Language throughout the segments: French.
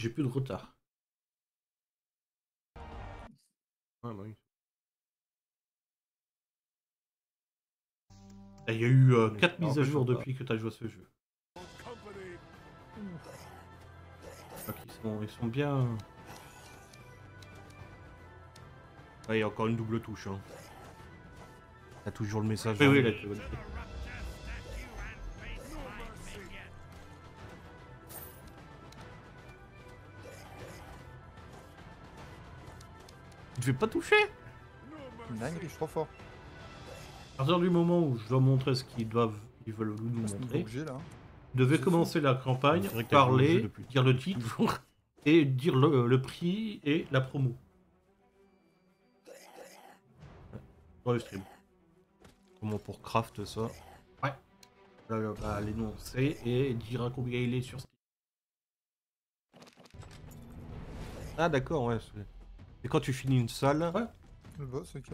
J'ai plus de retard. Ah bah oui. Il y a eu 4 Non, mises à jour depuis que tu as joué à ce jeu. Donc ils sont, ils sont bien. Ah, il y a encore une double touche. Hein. T'as toujours le message. Oui, en oui, haut. là, te fais pas toucher Dingue, je suis trop fort. À partir du moment où je dois montrer ce qu'ils doivent, ils veulent nous montrer, obligé là. je devais C'est commencer la campagne, parler, depuis. dire le titre et dire le, le prix et la promo. Dans le stream. Comment pour craft ça Là, là, bah, l'énoncer et dire à combien il est sur Steam. Ah, d'accord, ouais. Et quand tu finis une salle, Ouais. Le boss, ok.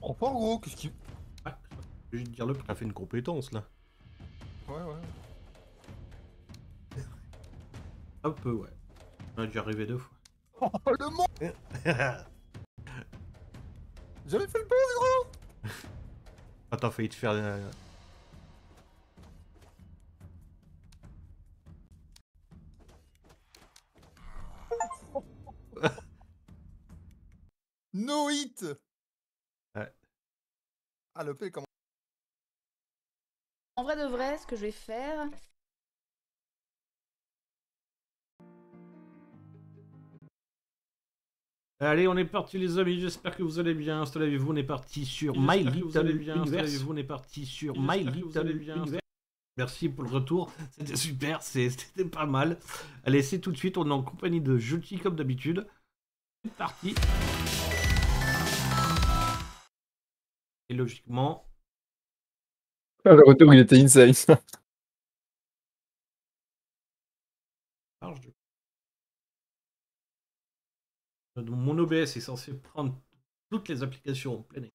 Trop fort, gros. Qu'est-ce qui. Ouais, je vais juste dire le t'as fait une compétence là. Ouais, ouais. Un peu, ouais. On a déjà arrivé deux fois. Oh, le monde J'avais fait le boss, gros Ah, t'as failli te faire. No hit Ouais. Ah, le P, comment En vrai de vrai, ce que je vais faire, Allez, on est parti les amis, j'espère que vous allez bien. Installez-vous, on est parti sur My vous Little bien. Universe. Installez-vous, on est parti sur My vous Little allez bien. Universe. Merci pour le retour, c'était super, c'était pas mal. Allez, c'est tout de suite, on est en compagnie de Julti comme d'habitude. C'est parti. Et logiquement, Ah, le retour, il était insane. Euh, donc, mon OBS est censé prendre toutes les applications en plein.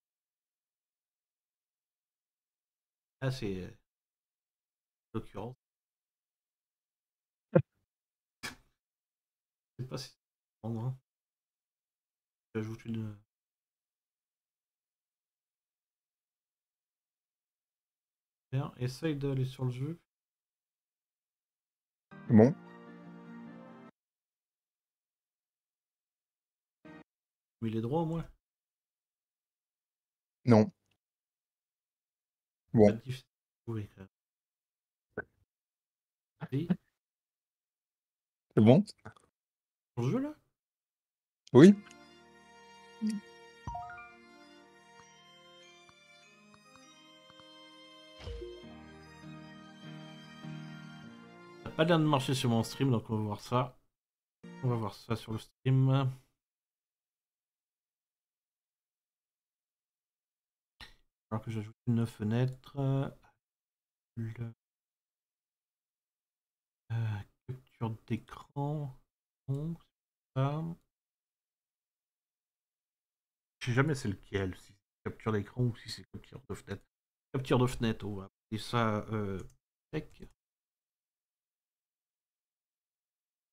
Là, c'est. euh, l'occurrence. Je sais pas si c'est hein. J'ajoute une. Bien, essaye d'aller sur le jeu. Bon. Mais il est droit au moins. Non. Bon. C'est bon sur le jeu là? Oui pas de marcher sur mon stream, donc on va voir ça. On va voir ça sur le stream. Alors que j'ajoute une fenêtre. euh, capture d'écran. Je sais jamais c'est lequel, si c'est capture d'écran ou si c'est capture de fenêtre. Capture de fenêtre, on va appeler ça euh.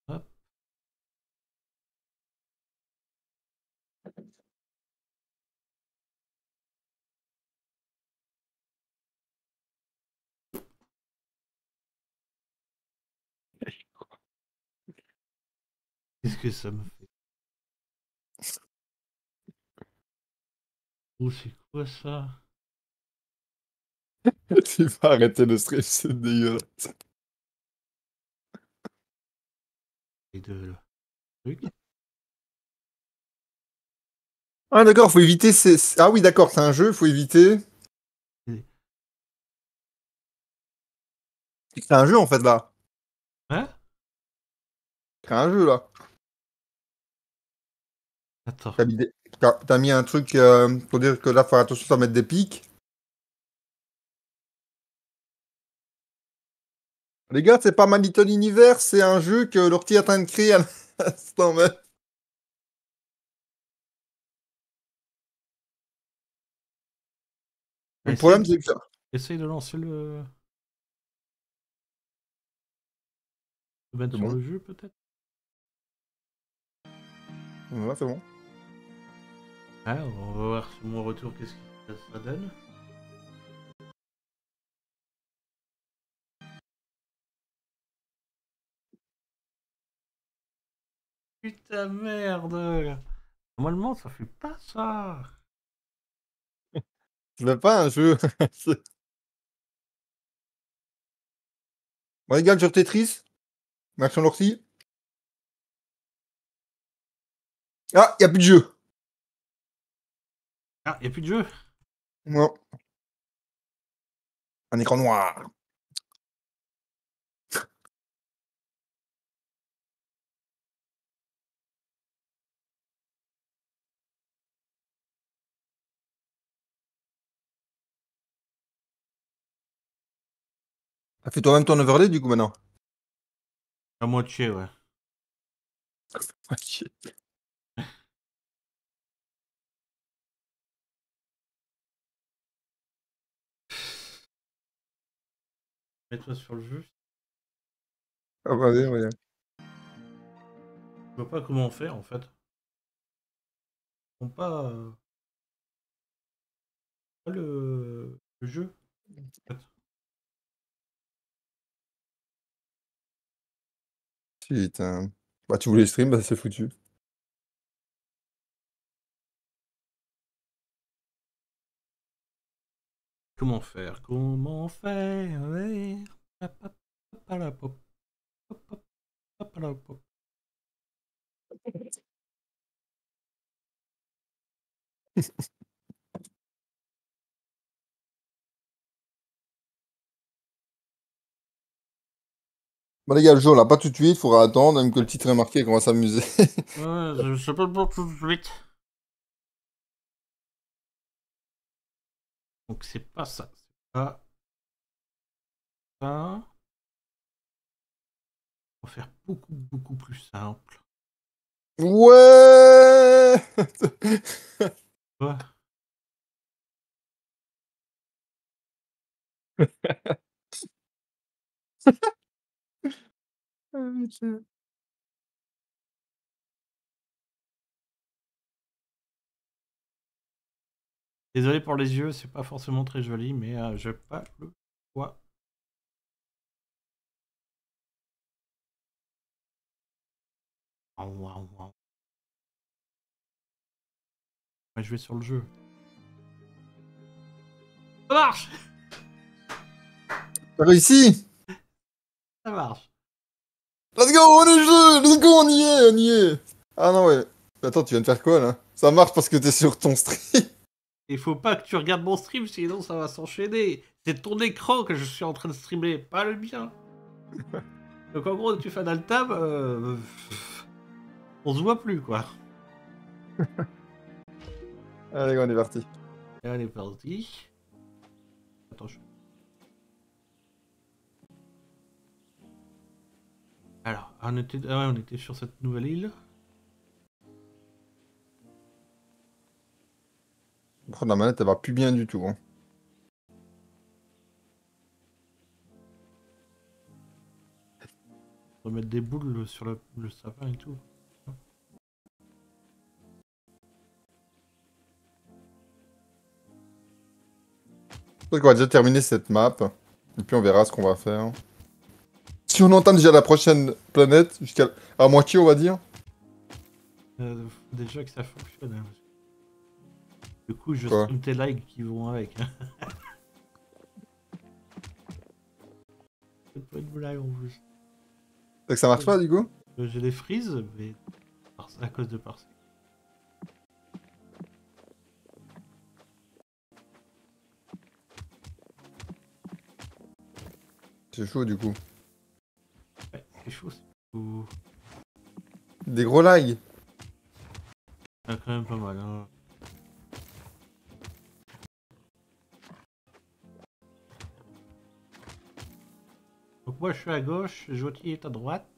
Hop. Qu'est-ce que ça me fait? Oh, c'est quoi ça? Tu vas arrêter le stream, c'est dégueulasse. Et de truc? Ah d'accord, faut éviter ces... Ah oui d'accord, c'est un jeu, faut éviter... C'est un jeu en fait là. Hein? C'est un jeu là. Attends. T'as mis, des- un truc euh, pour dire que là, faut faire attention sans mettre des pics. Les gars, c'est pas My Little Universe, c'est un jeu que l'ortie est en train de créer à l'instant même. Le problème, c'est que ça- Essaye de lancer le. Mettre sur bon. le jeu peut-être? C'est bon. Ah, on va voir sur mon retour qu'est-ce que ça donne. Putain merde Normalement ça fait pas ça Je veux pas un jeu. bon, égal sur Tetris. Maxon Lorty. Ah, y a plus de jeu. Ah, y a plus de jeu Non. Un écran noir. Ah, Fais toi-même ton overlay du coup maintenant. À moitié, ouais. Mets-toi sur le jeu. Ah, bah, allez, ouais. Je vois pas comment faire en fait. Ils pas, euh, pas le... le jeu. en fait. Putain. Bah, tu voulais stream, bah, c'est foutu. Comment faire? Comment faire? Bon, les gars, le jeu, on l'a pas tout de suite. Faudra attendre, même que le titre est marqué, qu'on va s'amuser. Ouais, je sais pas pour tout de suite. Donc c'est pas ça. C'est pas ça. On va faire beaucoup beaucoup plus simple. ouais Quoi Désolé pour les yeux, c'est pas forcément très joli, mais euh, je pas le choix. Je vais sur le jeu. Ça marche T'as réussi Ça marche. Let's go, on est jeu Let's go, on y est, on y est Ah non, ouais. Attends, tu viens de faire quoi, là? Ça marche parce que t'es sur ton stream. Il faut pas que tu regardes mon stream, sinon ça va s'enchaîner. C'est ton écran que je suis en train de streamer, pas le mien. Donc en gros, tu fais un euh, on se voit plus, quoi. Allez, on est parti. Et on est parti. Attends, je... Alors, on était, ah ouais, on était sur cette nouvelle île. La manette, elle va plus bien du tout. hein. On va mettre des boules sur le, le sapin et tout. Qu'on va déjà terminer cette map. Et puis on verra ce qu'on va faire. Si on entend déjà la prochaine planète, jusqu'à à moitié, on va dire. Euh, faut déjà que ça fonctionne. hein. Du coup, je Quoi stream tes likes qui vont avec. hein. C'est pas une blague en plus. C'est que ça marche pas, du coup? Euh, J'ai des frises, mais par- à cause de Parse. C'est chaud, du coup. C'est chaud. Des gros lags. Ah, quand même pas mal. Hein. Donc moi je suis à gauche, Joti est à droite.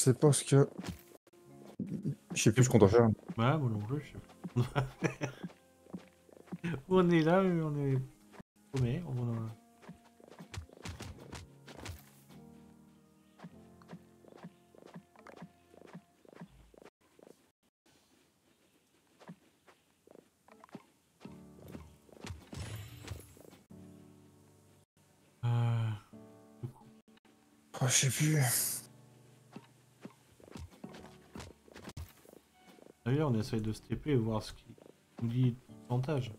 Sais pas ce que... Je sais plus ce qu'on doit faire. Ouais, moi non plus. On est là, mais on est paumé. On... Euh... Oh, je sais plus. On essaye de se TP et voir ce qu'il nous dit de pourcentage.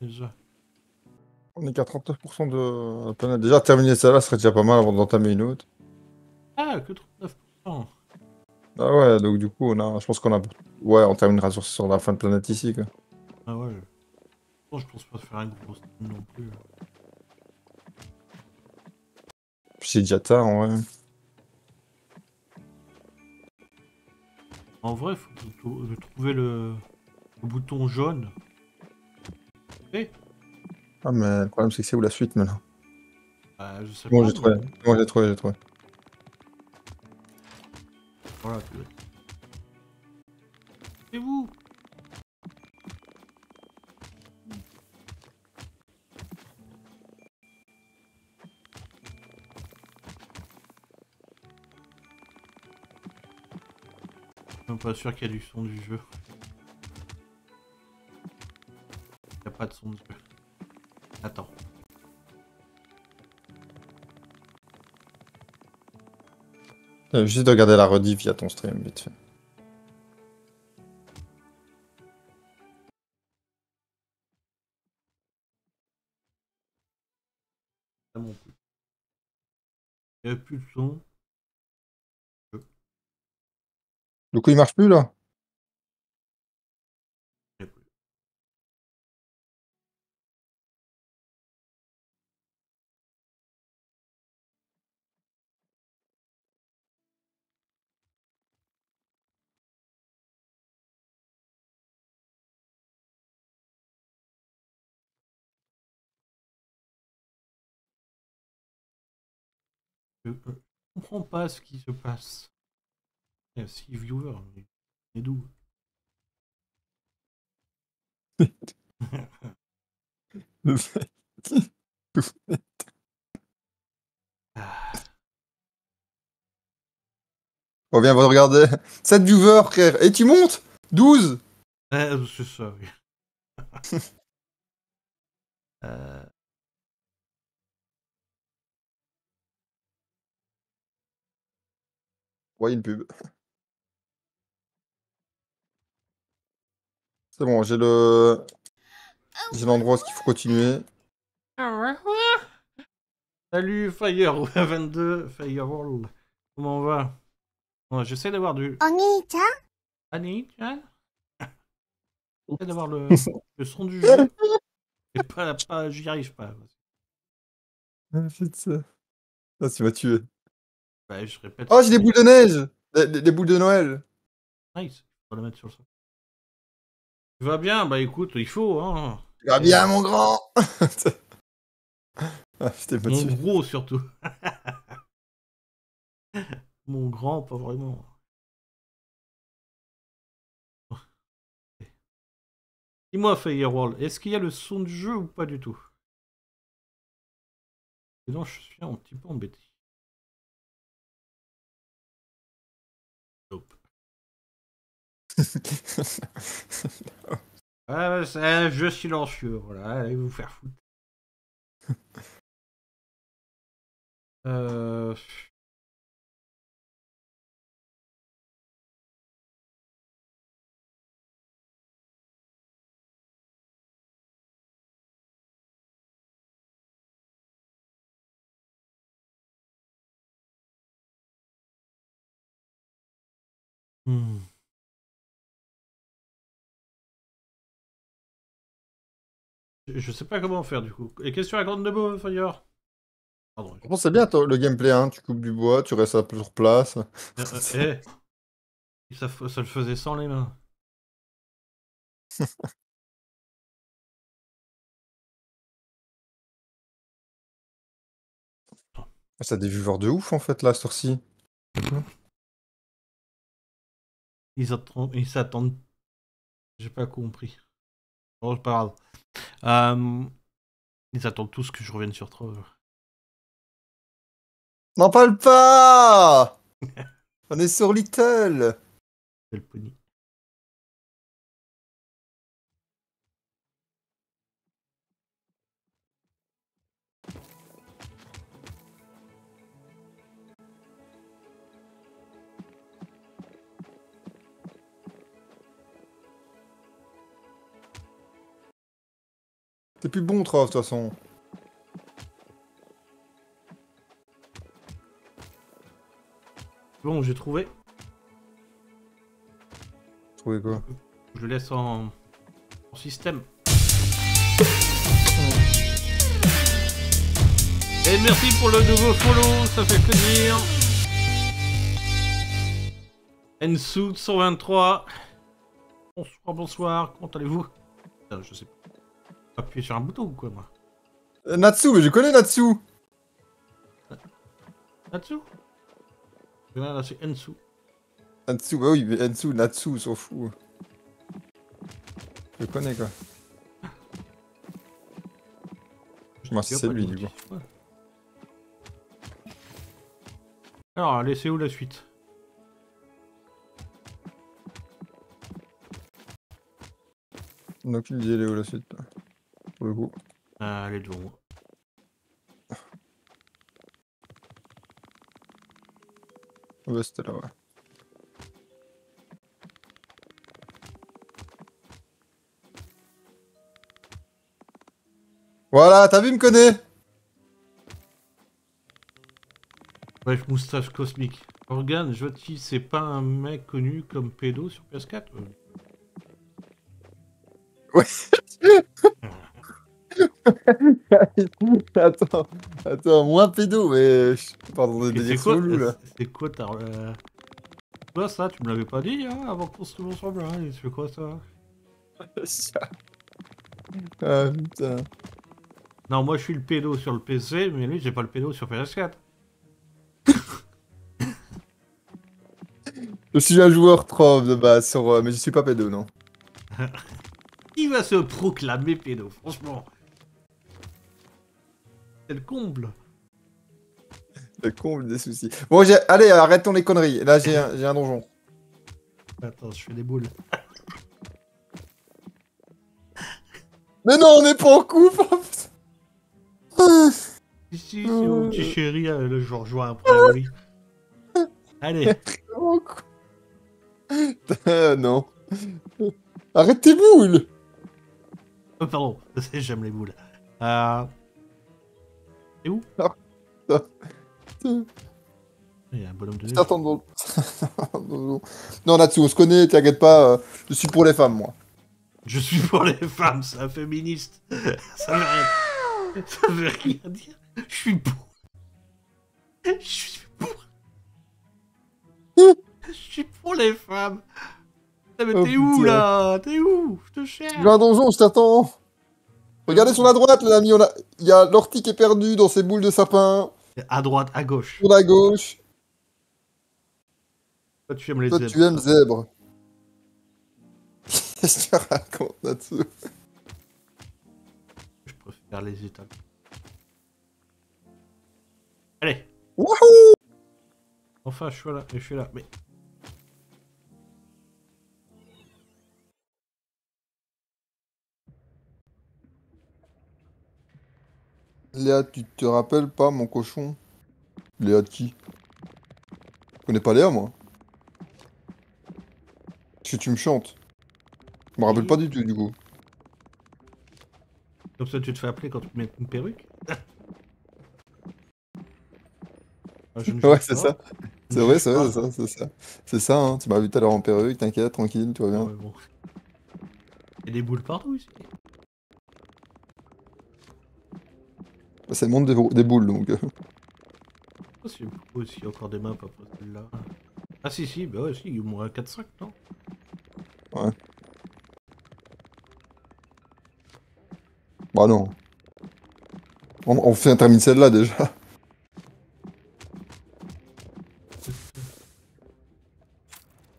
Déjà. On est qu'à 39% de la planète. Déjà, terminer celle-là serait déjà pas mal avant d'entamer une autre. Ah, que 39%. Ah ouais, donc du coup, on a... je pense qu'on a... Ouais, on terminera sur, sur la fin de planète ici, quoi. Ah ouais. Bon, je pense pas faire un gros non plus. C'est déjà tard, en vrai. En vrai, faut de trouver le... le bouton jaune. Ah, mais le problème, c'est que c'est où la suite, maintenant Bah, je sais Bon, j'ai trouvé. Moi, j'ai trouvé, j'ai trouvé. Voilà, tu pas sûr qu'il y a du son du jeu. Il a pas de son de jeu. Attends. Euh, Juste de regarder la rediff via ton stream, vite fait. Marche plus, là. Je ne comprends pas ce qui se passe. Il y a 6 viewers, mais c'est d'où? Ah, On vient de regarder. 7 viewers, frère. Et tu montes? 12 euh, c'est ça, oui. Euh, Ouais, une pub. C'est bon, j'ai le. J'ai l'endroit où il faut continuer. Ah Salut Fire 22 Firewall. Comment on va? J'essaie d'avoir du. Oni-chan Oni-chan J'essaie d'avoir le... le son du jeu. Et pas, pas, J'y arrive pas. Ah, putain. Ah, tu bah, Oh, j'ai des boules de neige des, boules de Noël Nice. On va les mettre sur le sol. Tu vas bien? Bah écoute, il faut, hein. Ah bien, mon grand? Ah, m'a Mon gros surtout. Mon grand, pas vraiment. Dis-moi, Firewall, est-ce qu'il y a le son du jeu ou pas du tout? Sinon, je suis un petit peu embêté. Ah, c'est un jeu silencieux, voilà, allez vous faire foutre. Euh... Hmm. Je je sais pas comment faire du coup. Et question à grande de beau, Fire Pardon. Je pense c'est bien le gameplay, hein. Tu coupes du bois, tu restes sur place. Euh, euh, eh. ça, le faisait sans les mains. Ah, Ça a des viewers de ouf en fait là, cette ci Ils attendent. Ils s'attendent. J'ai pas compris. Bon, c'est pas grave. Euh, Ils attendent tous que je revienne sur toi. N'en parle pas On est sur Little C'est le pony. T'es plus bon, Trof, de toute façon. Bon, j'ai trouvé. Trouvez quoi Je le laisse en, en système. Et merci pour le nouveau follow, ça fait plaisir. Ensu 123. Bonsoir, bonsoir, comment allez-vous? Putain, Je sais pas. Appuyer sur un bouton ou quoi, moi Euh, Natsu, mais je connais Natsu Natsu Là, là c'est Ensu. Natsu, bah oui, mais Natsu, Natsu, s'en fout. Je connais, quoi. Moi, Tu as c'est lui, du coup. ouais. Alors, allez, c'est où la suite? On a aucune idée, Léo, la suite. là? Pour le coup. Ah, Elle est devant moi. Bah, c'était là, ouais. Voilà, t'as vu, me connaît Bref, moustache cosmique. Organe, Jotti, c'est pas un mec connu comme pédo sur PS4 euh. Attends, attends, moins pédo, mais... Pardon de C'est dire quoi, relou, là. c'est quoi ta... Euh... Quoi ça Tu me l'avais pas dit hein, avant qu'on se trouve ensemble hein fais quoi ça? Ah, putain. Non, moi je suis le pédo sur le PC, mais lui j'ai pas le pédo sur PS4. Je suis un joueur trop de base, sur, euh, mais je suis pas pédo, non. Qui va se proclamer pédo, franchement? C'est le comble. Le comble des soucis. Bon, j'ai- allez, arrêtons les conneries. Là, j'ai un, j'ai un donjon. Attends, je fais des boules. Mais non, on n'est pas en couple c'est mon petit chéri, euh, le jour joint après. Allez. Ah, non. Arrête tes boules oh, pardon, j'aime les boules. Euh... C'est où? Il y a un bonhomme de neige. Attends, non. non, Natsu, on se connaît, t'inquiète pas, euh, je suis pour les femmes, moi. Je suis pour les femmes, c'est un féministe. Ça veut rien... Ça veut rien dire. Je suis pour. Je suis pour. Je suis pour les femmes. Putain, mais Oh, t'es où là? T'es où? Je te Je cherche. veux un donjon, je t'attends. Regardez sur la droite, les amis, on a... il y a l'ortie qui est perdu dans ses boules de sapin. À droite, à gauche. Sur la gauche, Toi, tu aimes les toi zèbres. tu aimes zèbre. Qu'est-ce que tu racontes, Natsu? Je préfère les étapes. Allez. Wouhou Enfin, je suis là. Je suis là. Mais Léa, tu te rappelles pas, mon cochon? Léa de qui? Je connais pas Léa, moi. Que tu me chantes Je me rappelle pas du tout, du coup. comme ça, tu te fais appeler quand tu mets une perruque? Ah, Ouais, c'est ça. C'est vrai, c'est vrai, c'est ça, c'est ça. C'est ça, hein. Tu m'as vu tout à l'heure en perruque, t'inquiète, tranquille, tout va bien. Ouais, bon. Il y a des boules partout ici. C'est le monde des, des boules, donc. Oh, c'est pourquoi s'il y a encore des maps après celle-là Ah si si, bah ouais, si, il y a au moins 4-5, non? Bah non. On, on fait un termine celle-là déjà.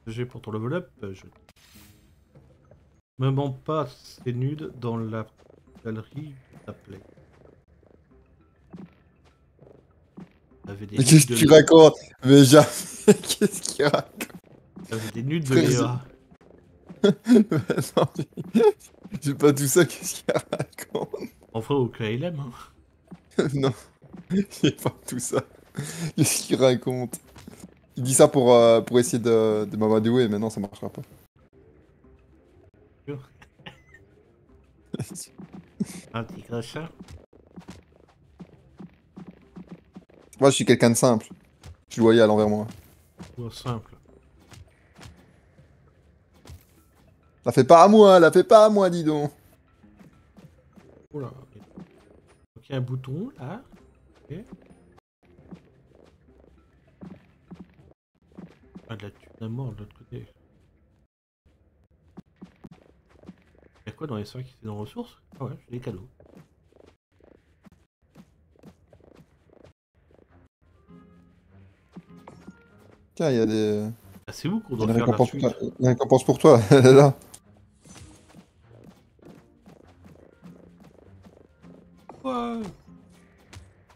j'ai pour ton level up, euh, je... Me mens pas, c'est nude dans la galerie, s'appelait. T'avais des Mais qu'est-ce Léa. racontes Mais jamais. Qu'est-ce qu'il raconte des nudes de Léa. Non, j'ai- pas tout ça, qu'est-ce qu'il raconte Enfin, au KLM. Hein. Non, j'ai pas tout ça. Qu'est-ce qu'il raconte Il dit ça pour, euh, pour essayer de, de m'amadouer, mais non, ça marchera pas. Un petit crachat. Moi, je suis quelqu'un de simple. Je suis loyal envers moi. Oh, simple. La fais pas à moi, la fais pas à moi, dis donc. Oula. Donc il y a un bouton là. Ok. Ah, de la thune à mort de l'autre côté. Y'a quoi dans les sacs C'est dans ressources? Ah ouais, j'ai des cadeaux. Tiens, il y a des. Ah, c'est vous qu'on Il doit faire la récompense, suite. pour... il y a une récompense pour toi, elle est là. Ouais.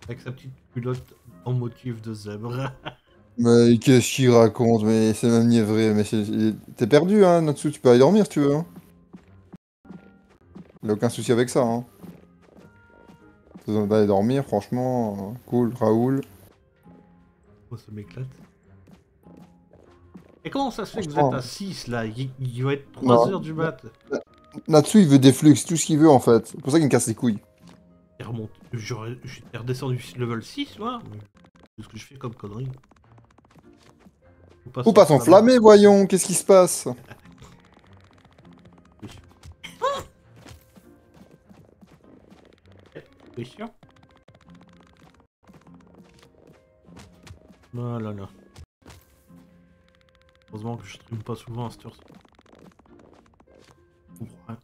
Avec sa petite culotte en motif de zèbre. Mais qu'est-ce qu'il raconte? Mais c'est même ni vrai. Mais t'es perdu, hein, Natsu, tu peux aller dormir si tu veux. Hein. Y a aucun souci avec ça. Hein. T'as besoin d'aller dormir, franchement. euh, Cool, Raoul. Oh, ça m'éclate. Et comment ça se fait que vous êtes à 6 là? Il, il va être 3 Non. heures du mat. Natsu, il veut des flux, tout ce qu'il veut en fait. C'est pour ça qu'il me casse les couilles. Il remonte. J'étais redescendu level 6 moi. C'est ce que je fais comme connerie. Faut pas s'enflammer. voyons, qu'est-ce qui se passe? T'es sûr Oh là là. Heureusement que je stream pas souvent à cette heure-ci. Hein.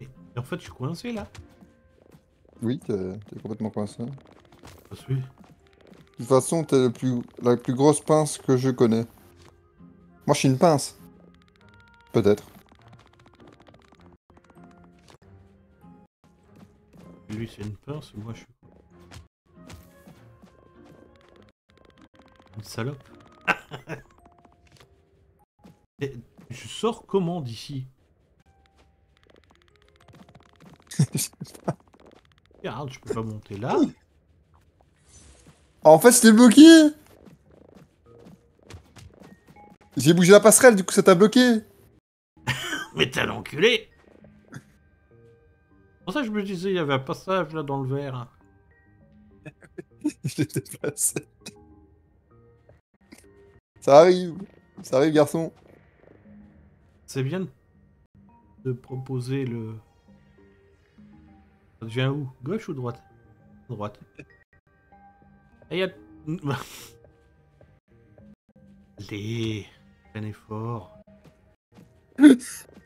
Et, en fait, je suis coincé là. Oui, t'es complètement coincé. De Je suis. toute façon, t'es plus... la plus grosse pince que je connais. Moi, je suis une pince. Peut-être. Lui, c'est une pince, moi, je suis. Salope. Et je sors comment d'ici? Regarde, je peux pas monter là. En fait, c'était bloqué J'ai bougé la passerelle, du coup, ça t'a bloqué Mais t'as l'enculé pour ça je me disais, il y avait un passage là dans le verre. Je l'ai déplacé. Ça arrive. Ça arrive, garçon. C'est bien de- proposer le. Ça devient où? Gauche ou droite? Droite. Et y a. Allez, un effort.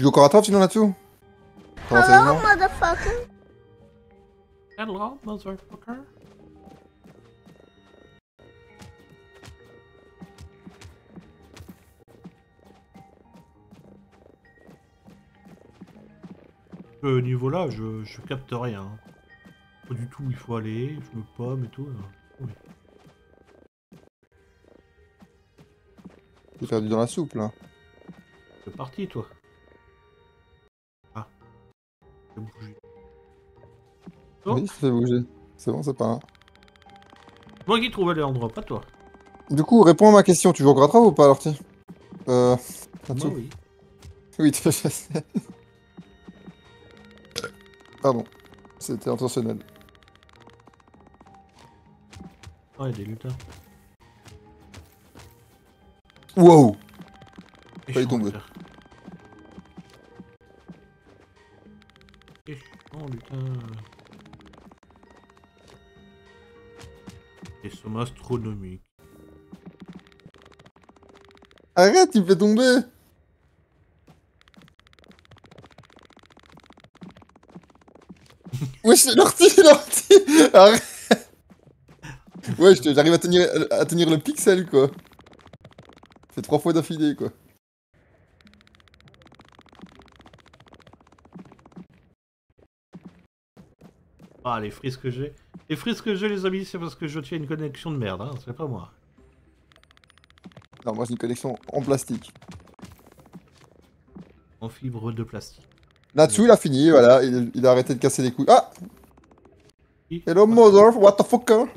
Tu joues encore à toi, sinon, là-dessous sérieusement motherfucker. Hello, motherfucker. Ce niveau-là, je, je capte rien. Pas du tout où il faut aller, je me pomme et tout. Oui. T'es perdu dans la soupe, là. C'est parti, toi. Oh. Oui, ça fait bouger. C'est bon, c'est pas un. Moi qui trouvais les endroits, pas toi. Du coup, réponds à ma question. Tu joues au Gratra ou pas, Lorty Euh... Moi, oui. Oui, tu sais. Pardon. C'était intentionnel. Oh, il y a des lutins. Wow Failli tomber. Et Oh, non, lutin. Des sommes astronomiques. Arrête, il me fait tomber Wesh, l'ortie, l'ortie Arrête Wesh, j'arrive à tenir, à tenir le pixel, quoi. C'est trois fois d'affilée, quoi. Ah, les frises que j'ai. Les frises que j'ai, les amis, c'est parce que je tiens une connexion de merde, hein, c'est pas moi. Non, moi j'ai une connexion en plastique. En fibre de plastique. Là-dessous, il a fini, voilà, il, il a arrêté de casser les couilles. Ah Hello, mother, what the fuck hein?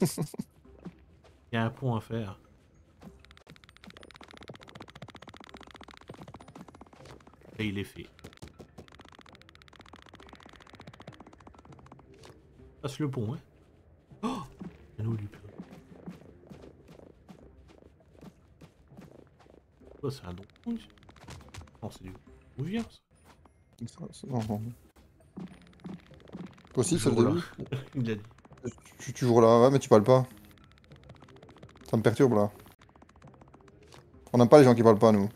Il y a un pont à faire. Et il est fait. Passe le pont, hein. Oh Anneau du plomb. Oh, c'est un don. Non, c'est du. Où vient ça? Non, non. Toi aussi, c'est le Toujours début là. Il a dit. Je suis toujours là, ouais, mais tu parles pas. Ça me perturbe là. On n'aime pas les gens qui parlent pas, nous.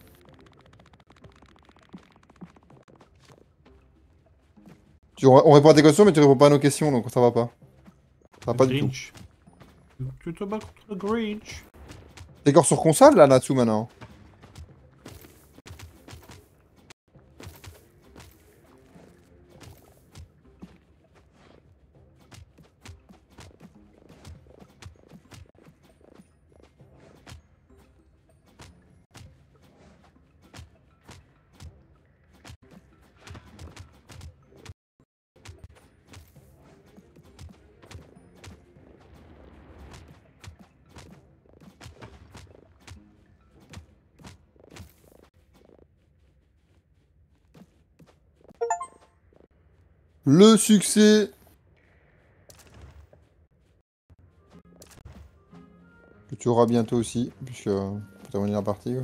Tu, on répond à tes questions, mais tu réponds pas à nos questions, donc ça va pas. Ça va pas du tout. Tu te bats contre le Grinch. T'es encore sur console là, Natsu maintenant Le succès Que tu auras bientôt aussi, puisque euh, faut terminer la partie. quoi.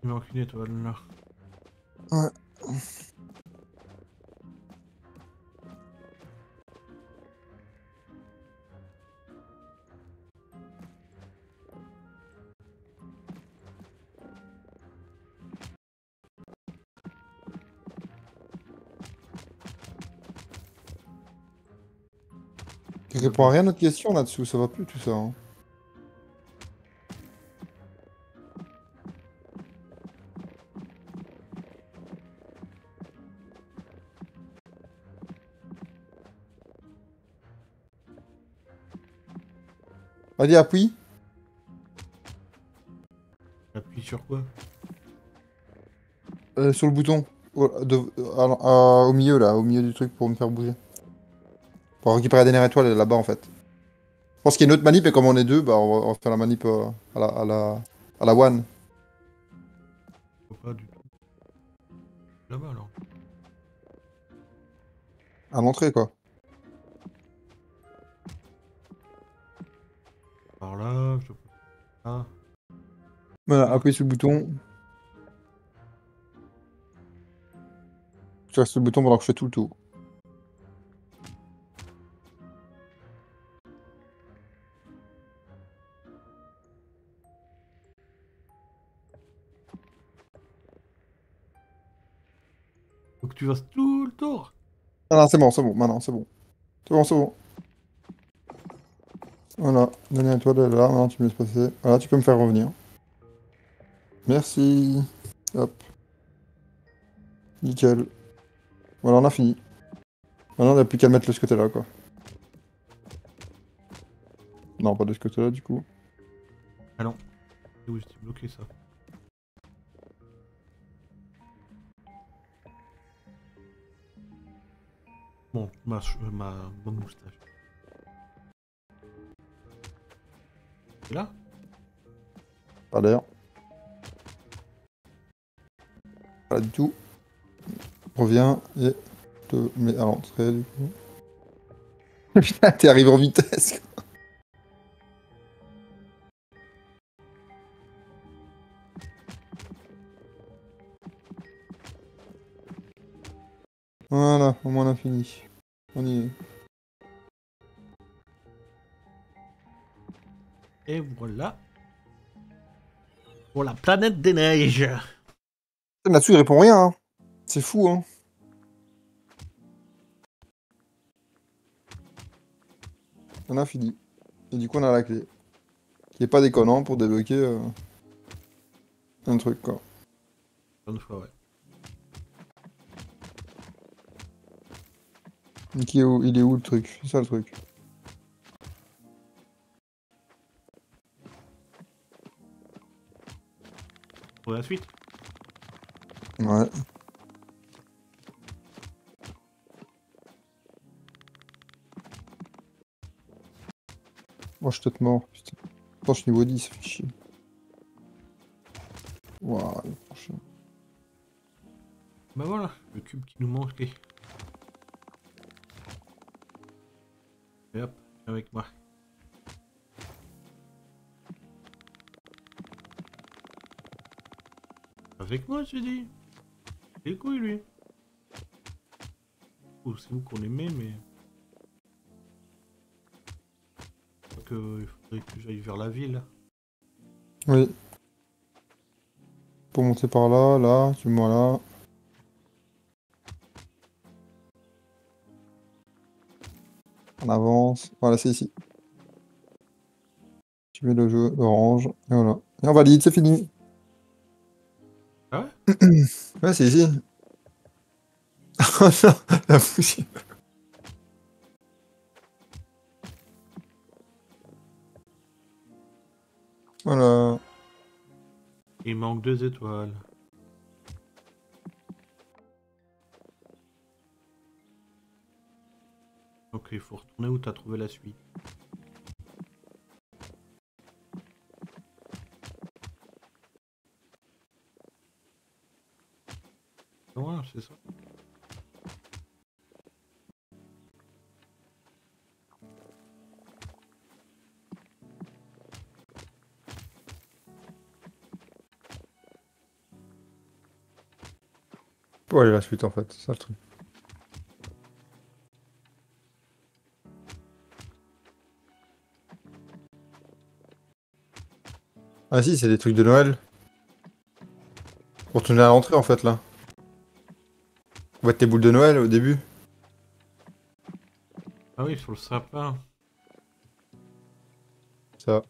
Tu m'as enculé, toi, là. Ouais. Rien à notre question là-dessous, ça va plus tout ça. hein. Vas-y, appuie. Appuie sur quoi? Euh, sur le bouton. Au, de- à- à- au milieu là, au milieu du truc pour me faire bouger. Pour récupérer la dernière étoile, là-bas en fait. Je pense qu'il y a une autre manip et comme on est deux, bah on va, on va faire la manip euh, à, la, à la à la one. Pas du tout. Là-bas, alors. À l'entrée quoi. Par là, je... Ah. Voilà, appuie sur le bouton. Tu restes sur le bouton pendant que je fais tout le tour. Tu fasses tout le tour. Ah non, c'est bon, c'est bon, maintenant c'est bon. C'est bon, c'est bon. Voilà, dernière étoile elle est là, maintenant tu me laisses passer. Voilà, tu peux me faire revenir. Merci. Hop. Nickel. Voilà, on a fini. Maintenant, on n'a plus qu'à mettre de ce côté-là, quoi. Non, pas de ce côté-là, du coup. Ah non. C'est où j'étais bloqué, ça? Bon, ma, euh, ma moustache. Là? Pas l'air. Pas du tout. Reviens et te mets à l'entrée, du coup. Putain, t'es arrivé en vitesse, fini. On y est. Et voilà. Pour la planète des neiges. Là-dessus, il répond rien. hein. C'est fou, hein. On a fini. Et du coup, on a la clé. Qui est pas déconnant pour débloquer euh, un truc, quoi. Une fois, ouais. Qui est où- il est où le truc? C'est ça le truc. Pour la suite? Ouais. Moi, je suis peut-être mort. Putain. Attends, je suis niveau 10, ça fait chier. Waouh, le prochain. Bah voilà, le cube qui nous manquait. Hop, avec moi. Avec moi, j'ai dit. Les couilles, lui. C'est vous qu'on aimait, mais. Crois que il faudrait que j'aille vers la ville. Oui. Pour monter par là, là, tu me vois là. On avance. Voilà, c'est ici. Tu mets le jeu orange. Et voilà. Et on valide, c'est fini. Ah Ouais, c'est ici. Oh non, la poussière. Voilà. Il manque deux étoiles. Ok, il faut retourner où t'as trouvé la suite. Voilà, c'est ça. Pour aller la suite en fait, c'est ça le truc. Ah si, c'est des trucs de Noël. Pour tourner à l'entrée en fait là. On va tes boules de Noël au début. Ah oui, sur le sapin. Ça.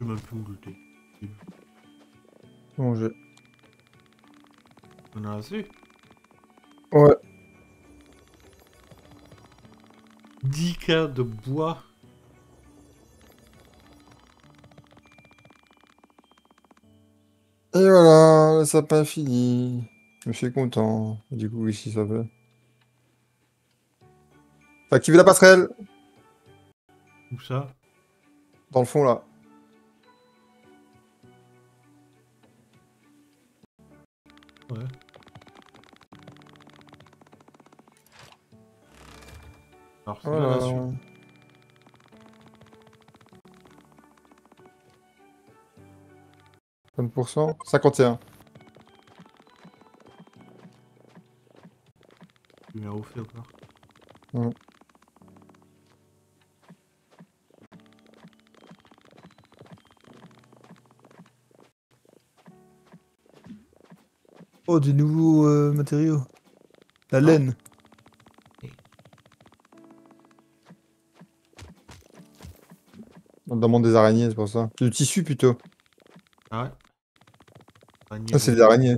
Je même plus thé. Bon, On a assez? Ouais. 10 cas de bois. Et voilà, le sapin fini. Je suis content. Du coup, ici ça fait. Faut activer la passerelle? Où ça? Dans le fond là. Alors c'est la Voilà. suite. pour cent 51. Tu viens au fait encore. Ouais. Oh, des nouveaux euh, matériaux. La laine. On demande des araignées, c'est pour ça. Du tissu plutôt. Ah ouais Ah, c'est des araignées.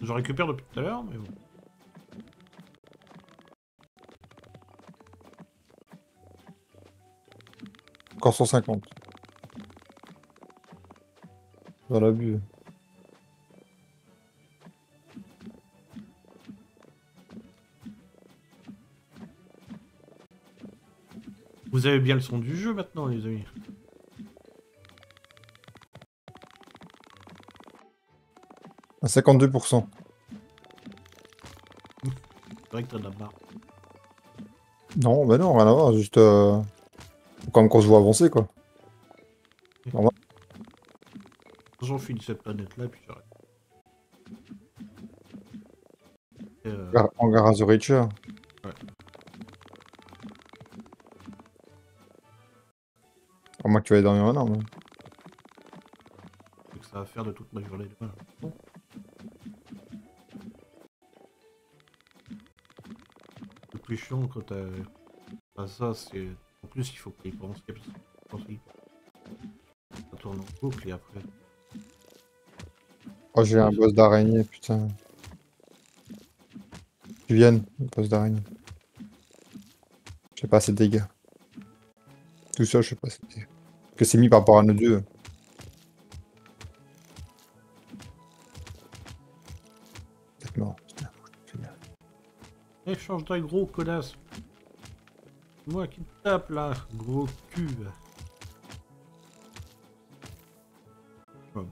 Je récupère depuis tout à l'heure, mais bon. Encore 150. Dans l'abus. Vous avez bien le son du jeu maintenant, les amis. À 52%. C'est vrai que t'en as marre. Non, bah non, rien à voir, juste... Euh... Faut quand même qu'on se voit avancer, quoi. J'en finis cette planète-là, puis j'arrête. Euh, En gare à The Reacher. Ouais. À moins que tu ailles dormir maintenant, mais... c'est que ça va faire de toute ma journée demain. Plus chiant quand t'as ça, c'est. En plus, il faut qu'il pense. parce que quand il- Ça tourne en boucle et après. Oh, j'ai un boss d'araignée, putain. Tu viennes, boss d'araignée. Je sais pas assez de dégâts. Tout ça, je sais pas assez de. Que c'est mis par rapport à nos dieux. Change d'un gros connasse. Moi qui te tape là, gros cul. Oh.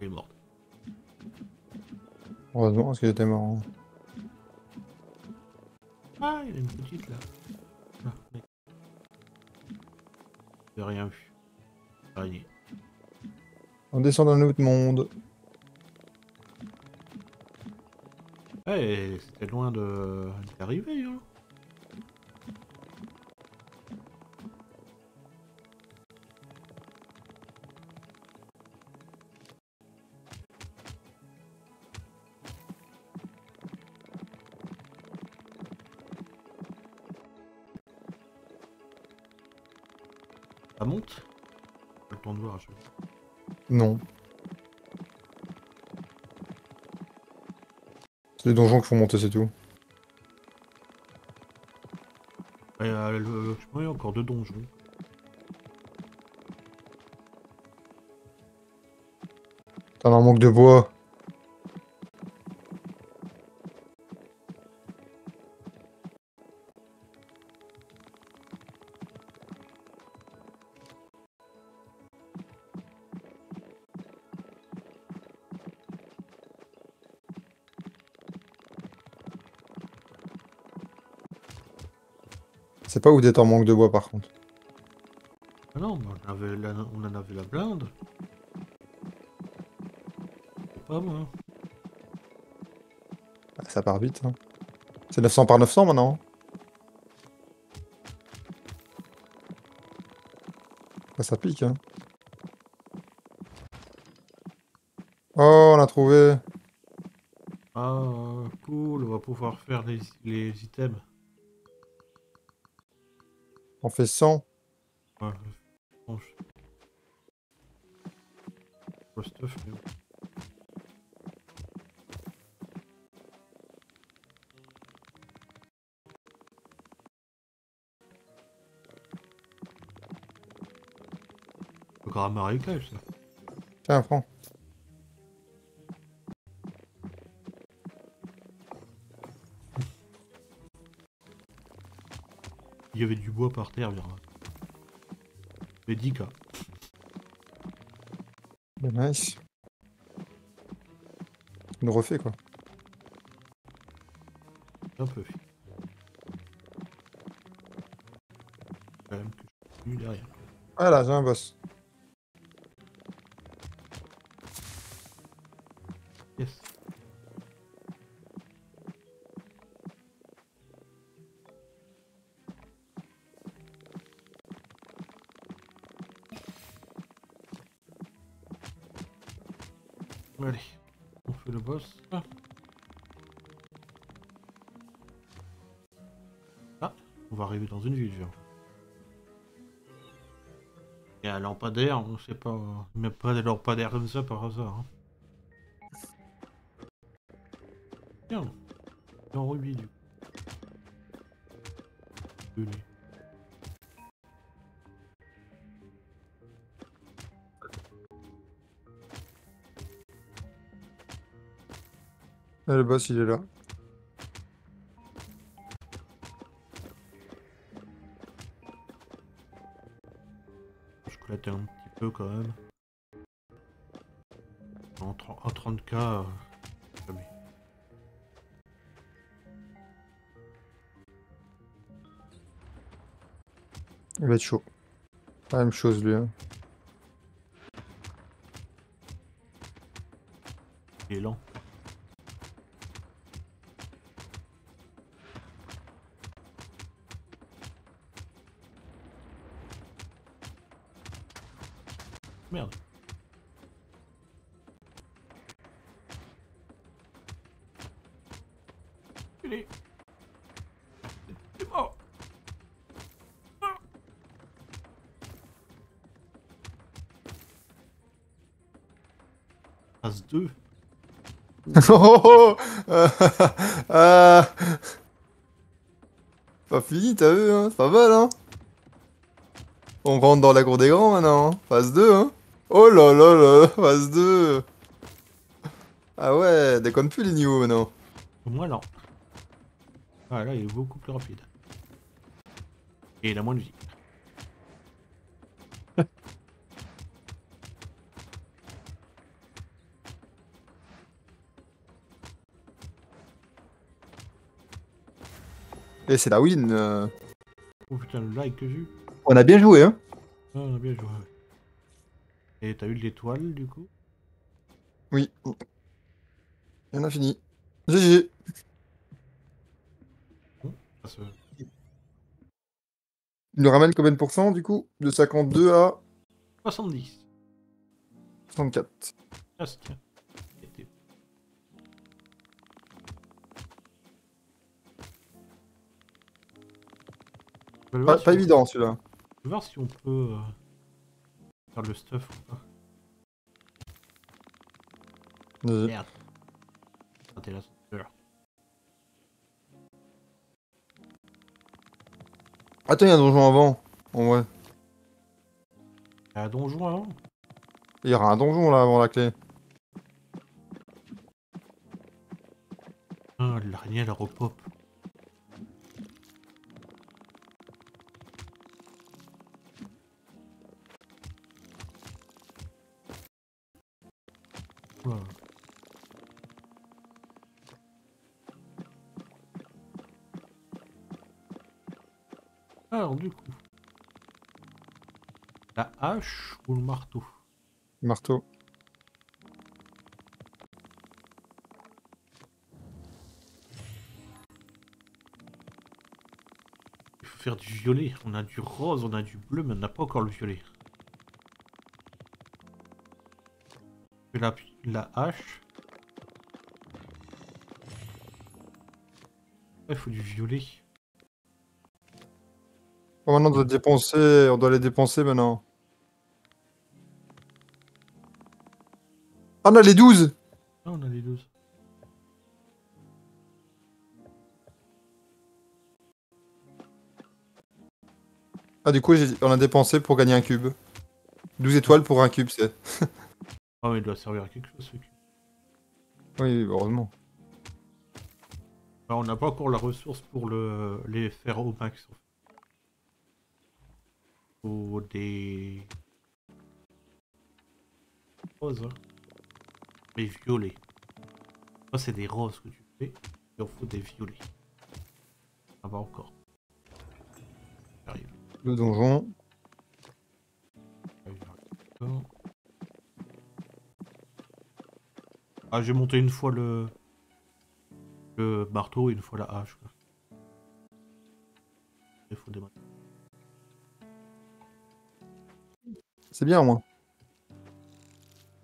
Il est mort. Heureusement, parce que j'étais mort. hein. Ah, il y a une petite là. Ah, mec. J'ai rien vu. On descend dans un autre monde. Eh, c'était loin de d'arriver, hein. Ça monte? Pas le temps de voir, je... Non. C'est les donjons qu'il faut monter, c'est tout. Et, euh, le- qu'il y a encore deux donjons. T'en as un manque de bois. Pas où d'être en manque de bois par contre. Ah non, on, avait la- on en avait la blinde. Pas moi. Ah, Ça part vite. Hein. C'est 900 par 900 maintenant. hein. Ah, ça pique. Hein. Oh, on a trouvé. Ah, cool, on va pouvoir faire les, les items. On fait 100. Ouais, stuff, mais. Encore un marécage, ça. Tiens, prends. Il y avait du bois par terre, viens. Mais 10K. Ben, nice. Il nous refait quoi. Un peu. Quand même que je suis derrière. Ah là, j'ai un boss. dans une ville, genre. Il y a un lampadaire, on sait pas. Il n'y a pas de lampadaire comme ça par hasard. Hein. Tiens, dans rubis du coup. Ah, le boss il est là. Quand même. En, 30 en 30k, euh. Il va être chaud. La même chose, lui. hein. Oh, oh, oh. Ah. Pas fini, t'as vu, hein C'est pas mal, hein On rentre dans la cour des grands maintenant, hein Phase 2, hein Oh là là là, phase 2 Ah ouais, déconne plus les niveaux maintenant. Au moins lent. Ah là, il est beaucoup plus rapide. Et il a moins de vie. Et c'est la win. euh. Oh putain, le like que j'ai eu. On a bien joué, hein Ah, on a bien joué. ouais. Et t'as eu l'étoile du coup? Oui. Et on a fini. GG Il nous ramène combien de pourcents, du coup? De 52 à 70. 64. Presque. Était- Vais Pas, voir si pas on- évident, celui-là. je vais voir si on peut euh, faire le stuff ou pas. Merde. Ah, t'es là. Attends, il y a un donjon avant. En vrai. Il y a un donjon avant? Il y aura un donjon, là, avant la clé. Ah, l'araignée elle repop. Du coup, la hache ou le marteau? Marteau. Il faut faire du violet. On a du rose, on a du bleu, mais on n'a pas encore le violet. Et La, la hache. Il faut du violet. Oh, maintenant, on doit dépenser. On doit les dépenser maintenant. Ah, on a les 12 Ah, on a les 12. Ah, du coup, on a dépensé pour gagner un cube. 12 étoiles pour un cube, c'est. Ah, mais il doit servir à quelque chose ce cube. Oui, heureusement. Ah, on n'a pas encore la ressource pour le, les faire au max. en fait. Faut des. Roses. Hein. Mais violets. C'est des roses que tu fais. Il en faut des violets. Ça va encore. J'arrive. Le donjon. Ah, j'ai monté une fois le. Le marteau et une fois la hache. Il faut des C'est bien, au moins.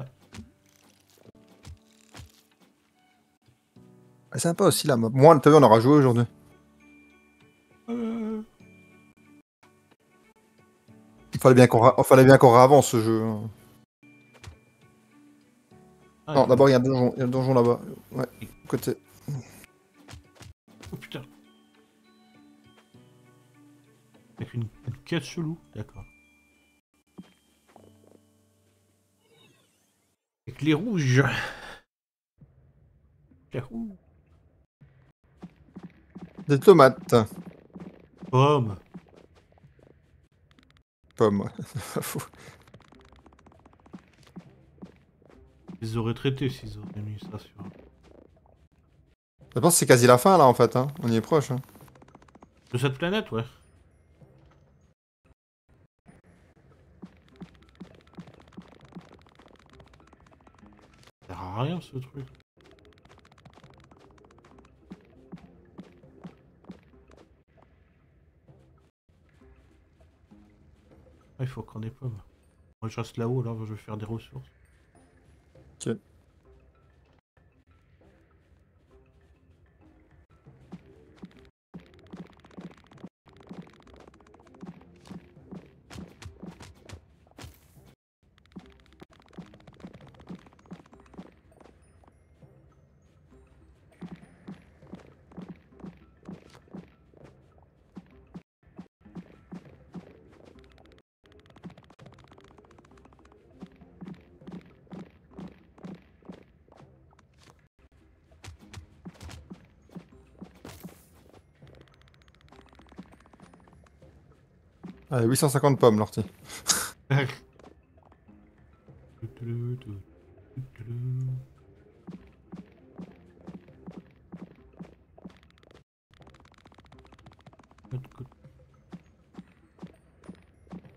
Ouais. Ah, sympa aussi, la map. Moi, t'as vu, on aura joué aujourd'hui. Euh, Il fallait bien qu'on ra- fallait bien qu'on réavance ce jeu. ah, Non, d'abord, il y a un donjon, il y a un donjon là-bas. Ouais, côté. Oh putain. Avec une, une quête chelou, d'accord. Avec les rouges. Yahoo. Des tomates. Pomme. Pommes. Fou. Ils auraient traité s'ils auraient mis ça sur. Je pense que c'est quasi la fin là en fait. Hein. On y est proche. Hein. De cette planète, ouais. Rien ce truc. Ah, il faut qu'on ait pommes. Moi je reste là-haut, là, je vais faire des ressources. 850 pommes, Lorty. Ça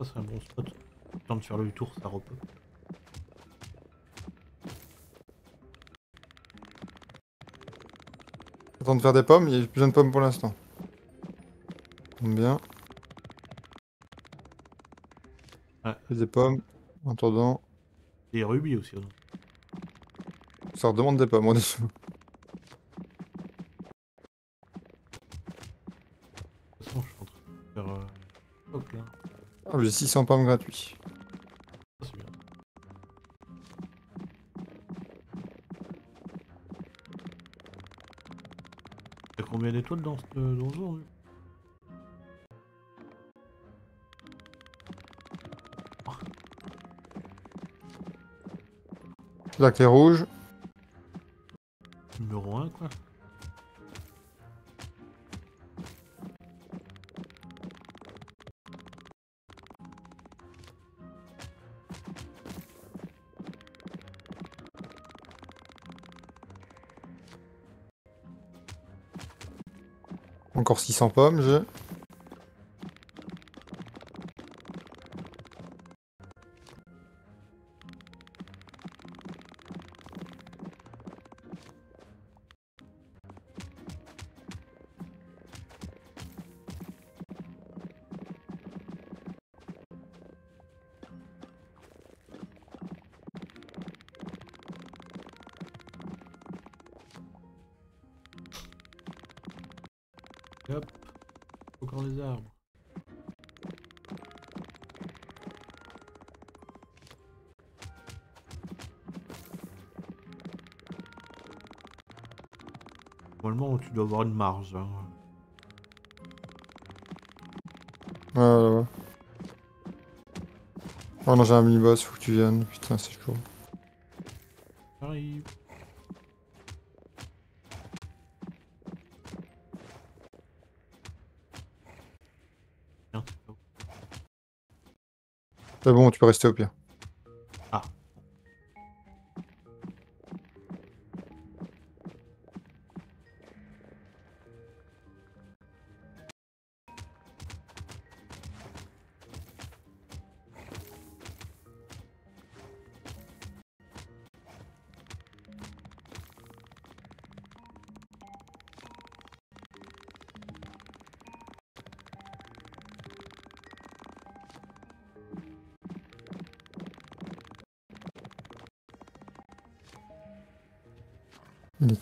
c'est un bon spot. Temps de faire le tour, ça repop. Attends de faire des pommes, il y a plus besoin de pommes pour l'instant. Bien. Ouais. Fais des pommes. En attendant, Des rubis aussi. hein. ça redemande des pommes en dessous. De toute façon, je suis en train de faire. Euh... Là. Ah, j'ai 600 pommes gratuits. Ça c'est bien. T'as combien d'étoiles dans ce donjon La clé rouge. Numéro 1 quoi. Encore 600 pommes, j'ai. Dois avoir une marge. hein. Oh non, j'ai un mini-boss, faut que tu viennes. Putain, c'est chaud. J'arrive. C'est bon, tu peux rester au pire.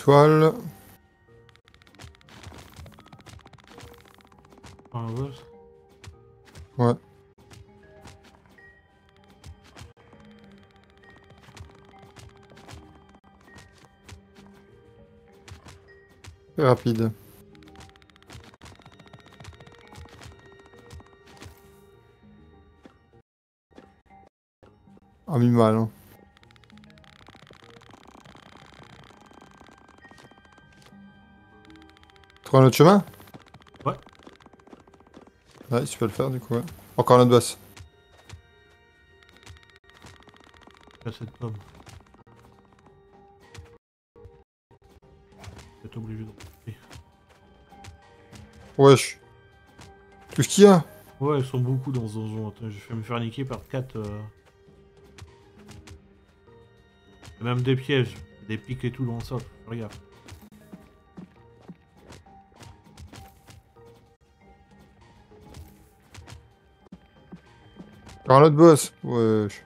Une étoile. Ah, ouais. Rapide. Ah, mis mal. Hein. Trouve un autre chemin Ouais. Ouais, tu peux le faire du coup, ouais. Encore un autre boss. Cette pomme. Je vais obligé de remonter. Wesh. Tout ce qu'il y a Ouais, ils sont beaucoup dans ce donjon. Attends, je vais me faire niquer par 4. Même des pièges, des pics et tout dans le sol. Regarde. Encore un boss Wesh.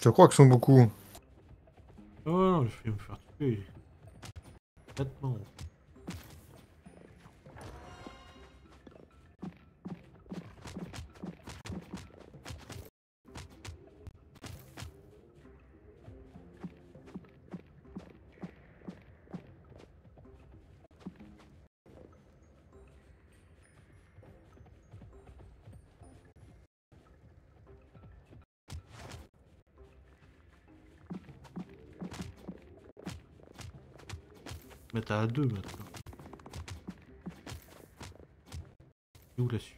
Je te crois qu'ils sont beaucoup. Deux maintenant. Et Où la suite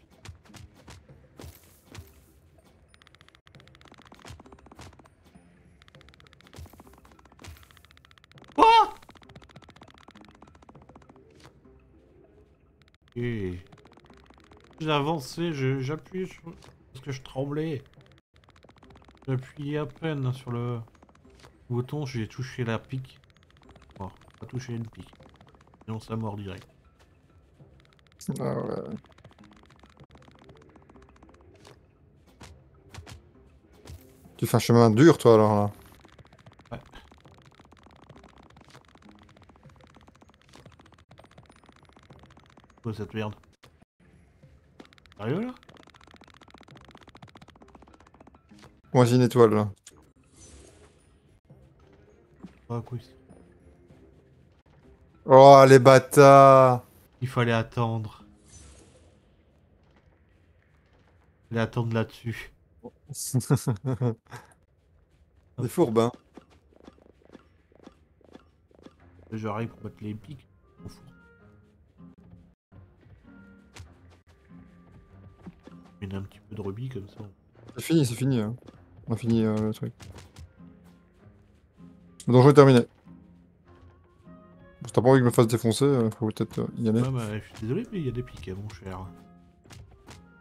Quoi Et j'ai avancé, je- j'appuie sur... parce que je tremblais. J'appuyais à peine sur le bouton, j'ai touché la pique. Oh, pas touché une pique. Sinon ça mord direct. Ah ouais. Tu fais un chemin dur, toi, alors, là. Quoi cette merde Sérieux là? Moi, j'ai une étoile, là. Ah quoi c'est- Oh, les bâtards Il fallait attendre. Il fallait attendre là-dessus. Des fourbes, hein. J'arrive pour mettre les pics. Je mets un petit peu de rubis comme ça. C'est fini, c'est fini. hein. On a fini euh, le truc. Le donjon est terminé. Si t'as pas envie que je me fasse défoncer, euh, faut peut-être euh, y aller. Ouais, bah, je suis désolé, mais il y a des hein, mon cher.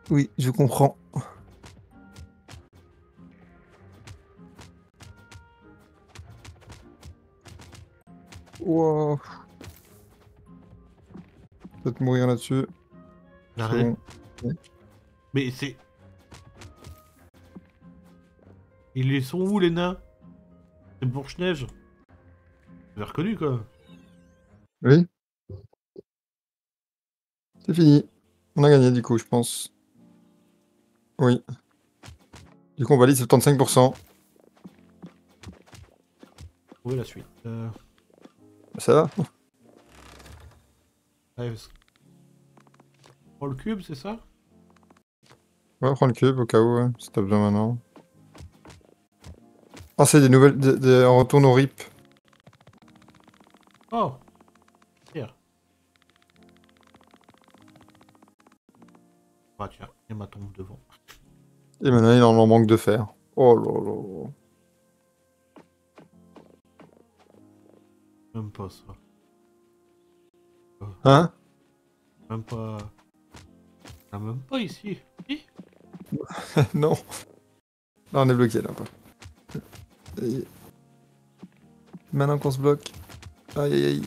Oui, je comprends. Wow. Peut-être mourir là-dessus. Bon. Mais c'est. Ils les sont où les nains? C'est Vous avez reconnu quoi Oui. C'est fini. On a gagné du coup, je pense. Oui. Du coup, on valide 75%. Où est la suite? Euh... Ça va? Prends le cube, c'est ça? Ouais, prends le cube au cas où, ouais, si t'as besoin maintenant. Ah, c'est des nouvelles. Des, des- on retourne au RIP. Oh Ah tiens, il y a ma tombe devant. Et maintenant, il en manque de fer. Oh là là. Même pas ça. Hein? Même pas. Ah, même pas ici. Non. Là, on est bloqué, là. Et- Maintenant qu'on se bloque. Aïe aïe aïe.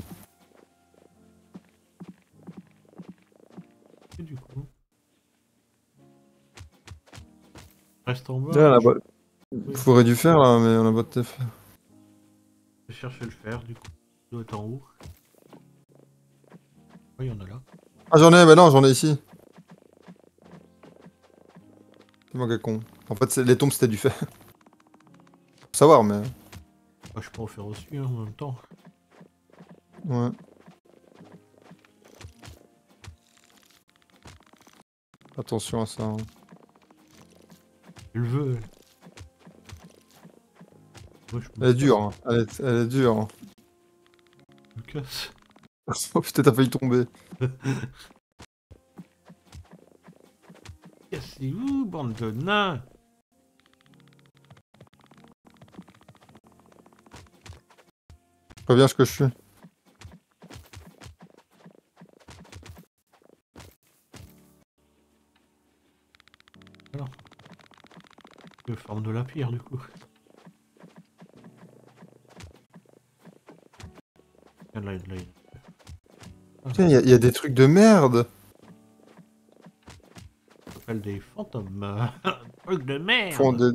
Reste en bas. Là, la, Oui. Faudrait dû faire là, mais on a pas de TF. Je cherchais le fer, du coup. Il doit être en haut. Oui, il y en a là. Ah j'en ai, mais non, j'en ai ici. C'est moi qui est con. En fait, les tombes c'était du fait. Faut savoir, mais. Bah, je peux en faire aussi hein, en même temps. Ouais. Attention à ça. hein. Je le veux. Moi, je me Elle est dure, hein. elle, est... elle est dure. hein. me casse. oh putain, t'as failli tomber. Cassez-vous, bande de nains Préviens ce que je suis. De la pierre, du coup. Là, Putain, il y, a- y a des trucs de merde. ça s'appelle des fantômes. Truc de merde Ils font des...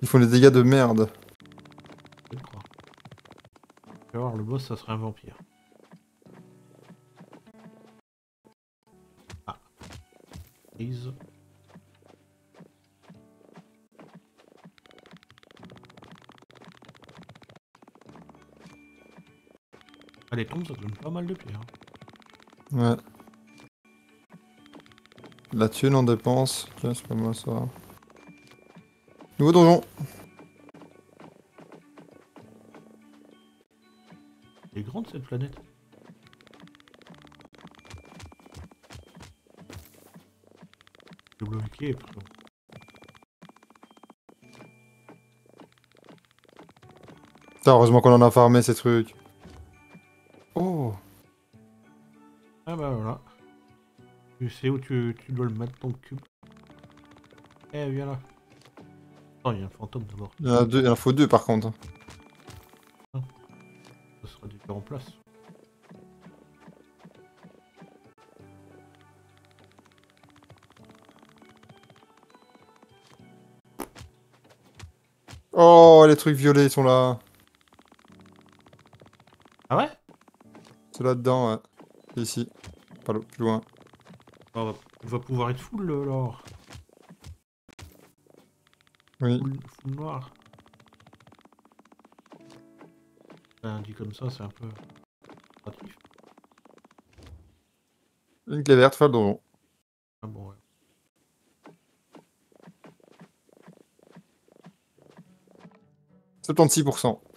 Ils font des dégâts de merde. Je crois. Tu vas voir, le boss, ça serait un vampire. Les tombes, ça donne pas mal de pierres. Ouais. La thune en dépense. Tiens, c'est pas moi ça. Nouveau donjon. Elle est grande, cette planète. Le bloqué, pardon. Putain, heureusement qu'on en a farmé ces trucs. Sais où tu, tu dois le mettre ton cube. Eh, viens là. Attends, il y a un fantôme d'abord. Il y en a deux, il en faut deux par contre. Ça sera différent place. Oh, les trucs violets sont là. Ah ouais? C'est là-dedans, ouais. C'est Ici. Pas plus loin. On, va, on va pouvoir être full alors. Oui. Full, full noir. Ben, dit comme ça, c'est un peu. Une clé verte, fin. Ah bon, ouais. « 76%.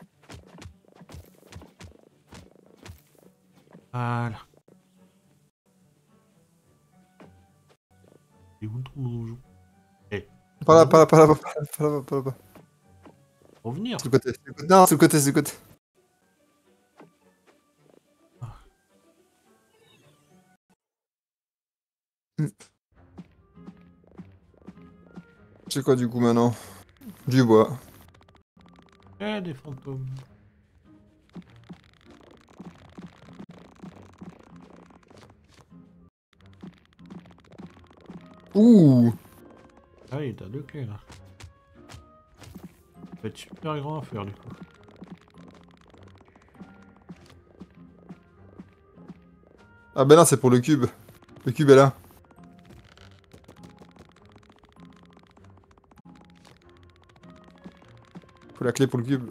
Là, là, là, là, là, là. Revenir C'est le côté. c'est le côté. Non, c'est le côté, c'est le côté. Hmm. C'est quoi du coup maintenant? Du bois. Eh, des fantômes. Ah oui, t'as deux clés là. Ça va être super grand à faire du coup. Ah ben là c'est pour le cube. Le cube est là. Faut la clé pour le cube.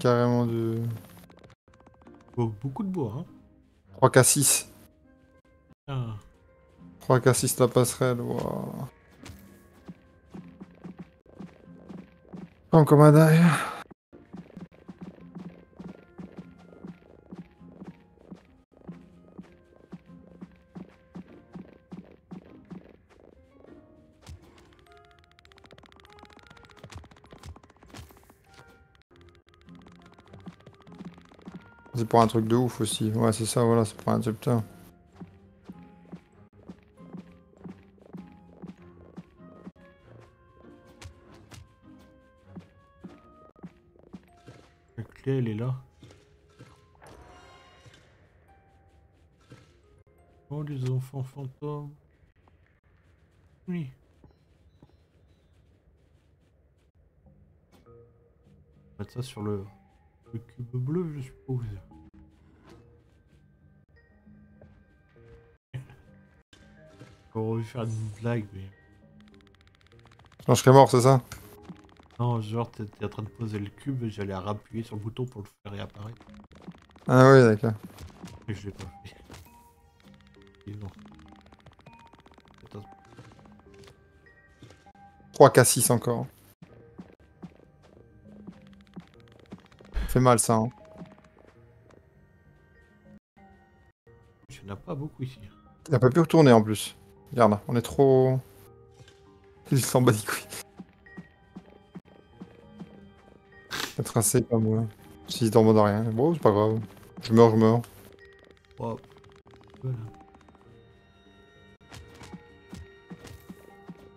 Carrément du... Beaucoup de bois, hein. 3K6. Ah. 3K6 la passerelle, waouh. Comme un derrière. pour un truc de ouf aussi. Ouais, c'est ça, voilà, c'est pour un interrupteur. La clé, elle est là. Oh, les enfants fantômes. Oui. Mettre ça sur le... mais... Non, je serais mort, c'est ça Non, genre, t'étais en train de poser le cube et j'allais appuyer sur le bouton pour le faire réapparaître. Ah oui, d'accord. Mais je l'ai pas fait. Et non. Attends, 3K6 encore. Fait mal ça. Hein. il n'y en a pas beaucoup ici. Il a pas pu retourner en plus. Regarde, on est trop... Il s'en bat les tracé comme moi. S'il se demande rien. Bon, c'est pas grave. Je meurs, je meurs. Voilà.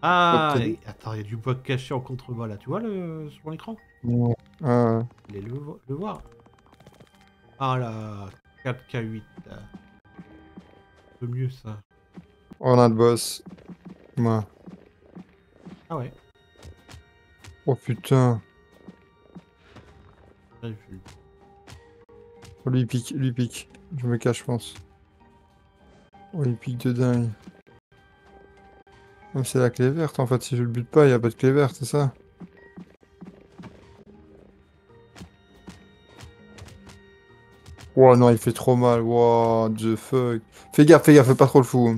Ah, et- attends, il y a du bois caché en contrebas là, tu vois le sur l'écran Ouais. Ah, ouais. Allez le, vo- le voir. Ah là, 4K8 là. Un peu mieux ça. On a le boss. Ouais. Ah ouais. Oh putain. Oh, lui pique, lui pique. Je me cache, je pense. Oh, il pique de dingue. C'est la clé verte en fait. Si je le bute pas, il y a pas de clé verte, c'est ça? Wow, non, il fait trop mal. Wow, the fuck. Fais gaffe, fais gaffe, fais pas trop le fou.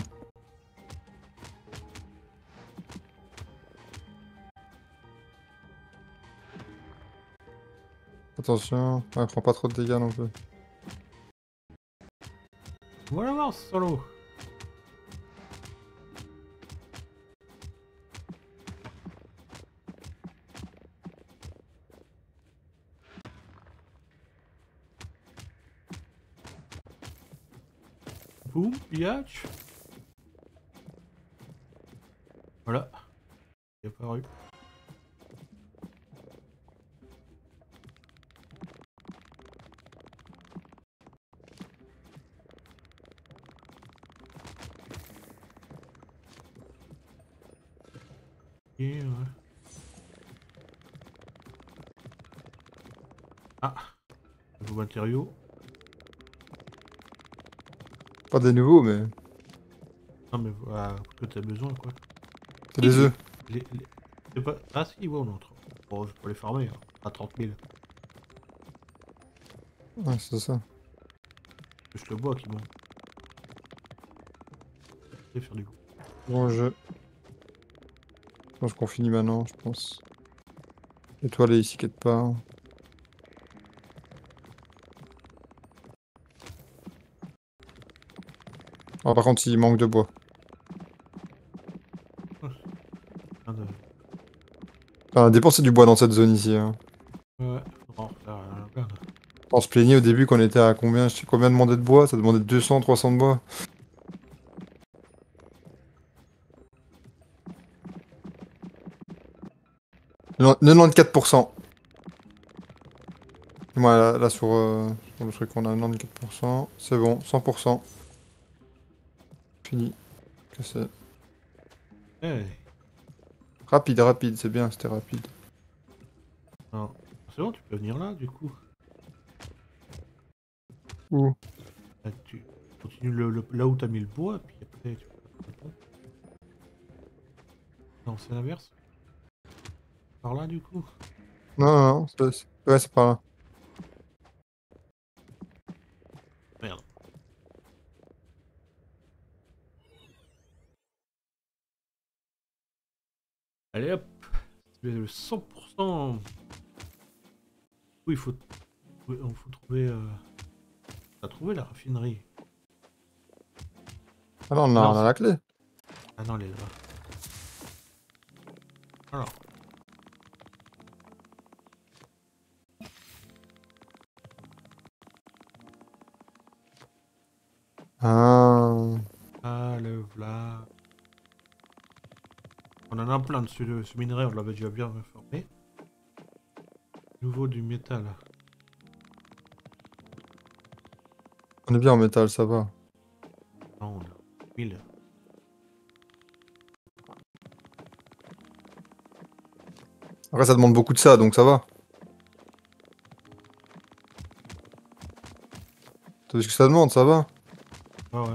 Attention, ouais, prends pas trop de dégâts non plus. Voilà voir solo. Boum, biatch. Voilà. Il est apparu. Pas des nouveaux, mais Non mais voilà, que t'as besoin quoi. c'est des œufs. Les, les- pas... Ah si, ouais, on entre. Bon, je peux les farmer, hein. à 30 000. Ouais, c'est ça. Juste le bois qui monte. Et faire du coup. Bon jeu. Je pense qu'on finit maintenant, je pense. Et toi, les ici, pas. Ah, par contre, il manque de bois. A dépensé du bois dans cette zone ici. Hein. Ouais, euh. On se plaignait au début qu'on était à combien Je sais combien demandait de bois Ça demandait 200, 300 de bois. Non, 94%. Moi là, là, sur, euh, sur le truc on a 94%. C'est bon, 100%. Rapide, rapide, c'est bien, c'était rapide. non. C'est bon, tu peux venir là du coup. Où? Là, tu continues le, le- là où t'as mis le bois, puis après tu peux... Non, c'est l'inverse. Par là du coup? Non, non, non, c'est- ouais, c'est par là. Merde. Allez hop, c'est le 100%. Oui, il faut, oui, faut trouver. Euh... T'as trouvé la raffinerie Ah non, on a, Non, on a la clé. Ah non, elle est là. Alors. Ah. Ah, le v'là. On en a plein de ce, ce minerai, on l'avait déjà bien reformé. Nouveau du métal. On est bien en métal, ça va. Non, on a 1000. Après, ça demande beaucoup de ça, donc ça va. T'as vu ce que ça demande, ça va. Ah ouais.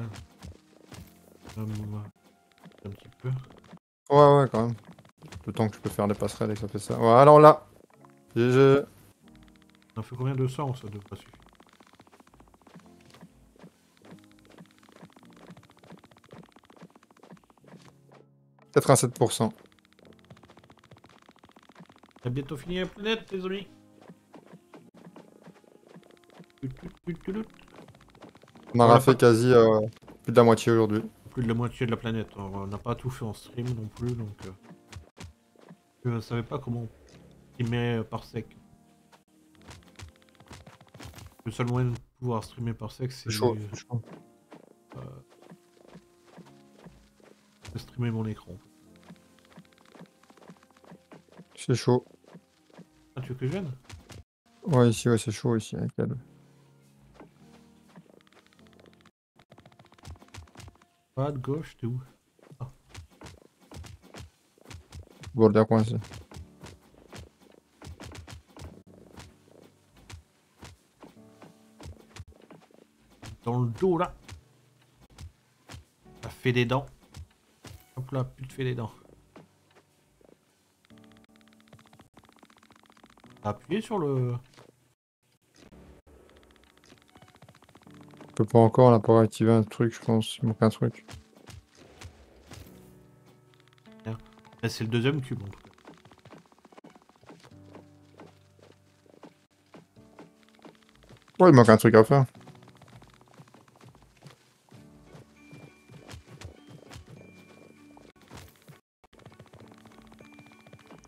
Un petit peu. Ouais, ouais, quand même. Le temps que je peux faire les passerelles et que ça fait ça. Ouais, alors là. GG. On a fait combien de sang ça devrait suffire 87%. T'as bientôt fini la planète, les amis On aura fait pas- quasi euh, plus de la moitié aujourd'hui. Plus de la moitié de la planète. On n'a pas tout fait en stream non plus, donc... euh, Je savais pas comment streamer par sec. Le seul moyen de pouvoir streamer par sec, c'est c'est chaud. de streamer mon écran. C'est chaud. Ah, tu veux que je vienne? Ouais, ici, ouais, c'est chaud ici. avec elle. De gauche, t'es où? Border coincé. Dans le dos, là Ça fait des dents. Hop là, plus de fait des dents. Appuyez sur le... peux pas encore, on a pas réactivé un truc, je pense. Il manque un truc. Là, c'est le deuxième cube, en tout cas. Ouais, il manque un truc à faire.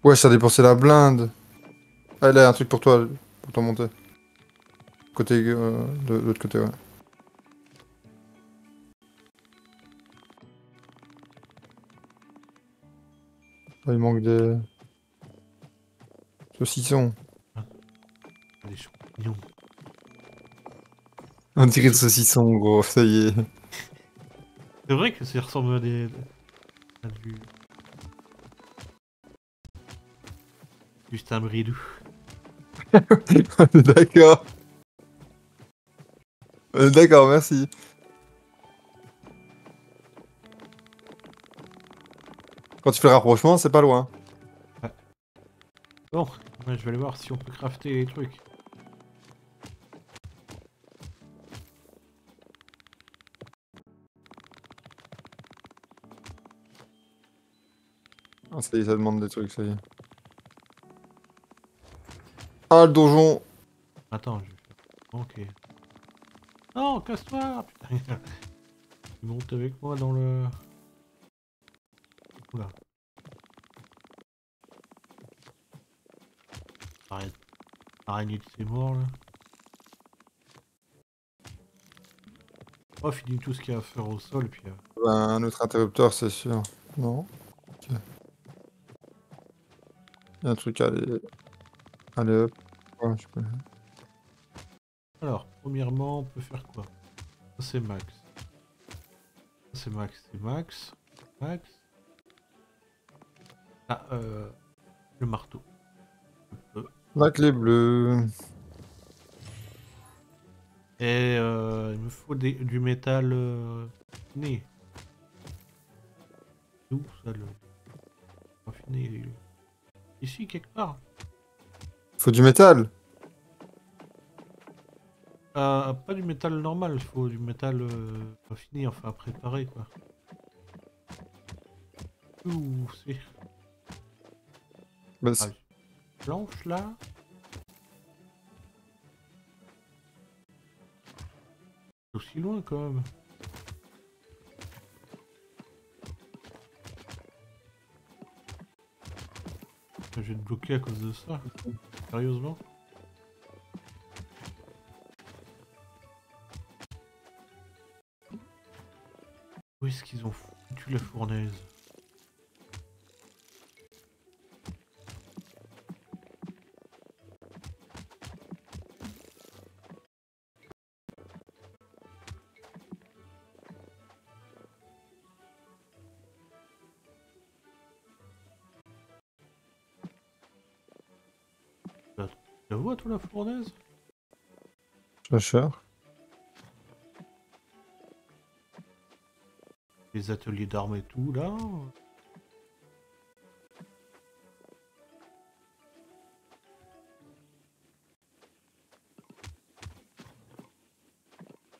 Ouais, ça a dépensé la blinde. Ah, là, un truc pour toi, pour toi monter. Côté, euh, de l'autre côté, ouais. Il manque des... Saucissons. Des champignons. On dirait de saucisson, gros, ça y est. C'est vrai que ça ressemble à des... à du... Juste un bridou. D'accord. D'accord, merci. Quand tu fais le rapprochement, c'est pas loin. Bon, je vais aller voir si on peut crafter les trucs. Ah, ça y est, ça demande des trucs, ça y est. Ah, le donjon Attends, je. Ok. Non, casse-toi Putain Tu montes avec moi dans le... Oula. Arrête. Araignée de ses morts, là. On va finir tout ce qu'il y a à faire au sol, puis... euh, Ben, Un autre interrupteur, c'est sûr. Non Ok. Il y a un truc à aller... Allez, hop. Ouais, je peux... Alors, premièrement, on peut faire quoi? Ça, c'est max. Ça, c'est max, c'est max. Max. Ah, euh... Le marteau. La clé bleue. Et euh, il me faut des- du métal euh, raffiné. Où ça le où? Ici quelque part. Faut du métal Euh, pas du métal normal, il faut du métal euh, raffiné, enfin préparé quoi. Ouh, c'est Bah, Ah, blanche là. C'est aussi loin quand même. Je vais te bloquer à cause de ça. Sérieusement? Où est-ce qu'ils ont foutu la fournaise? La fournaise? Cherche. Les ateliers d'armes et tout, là.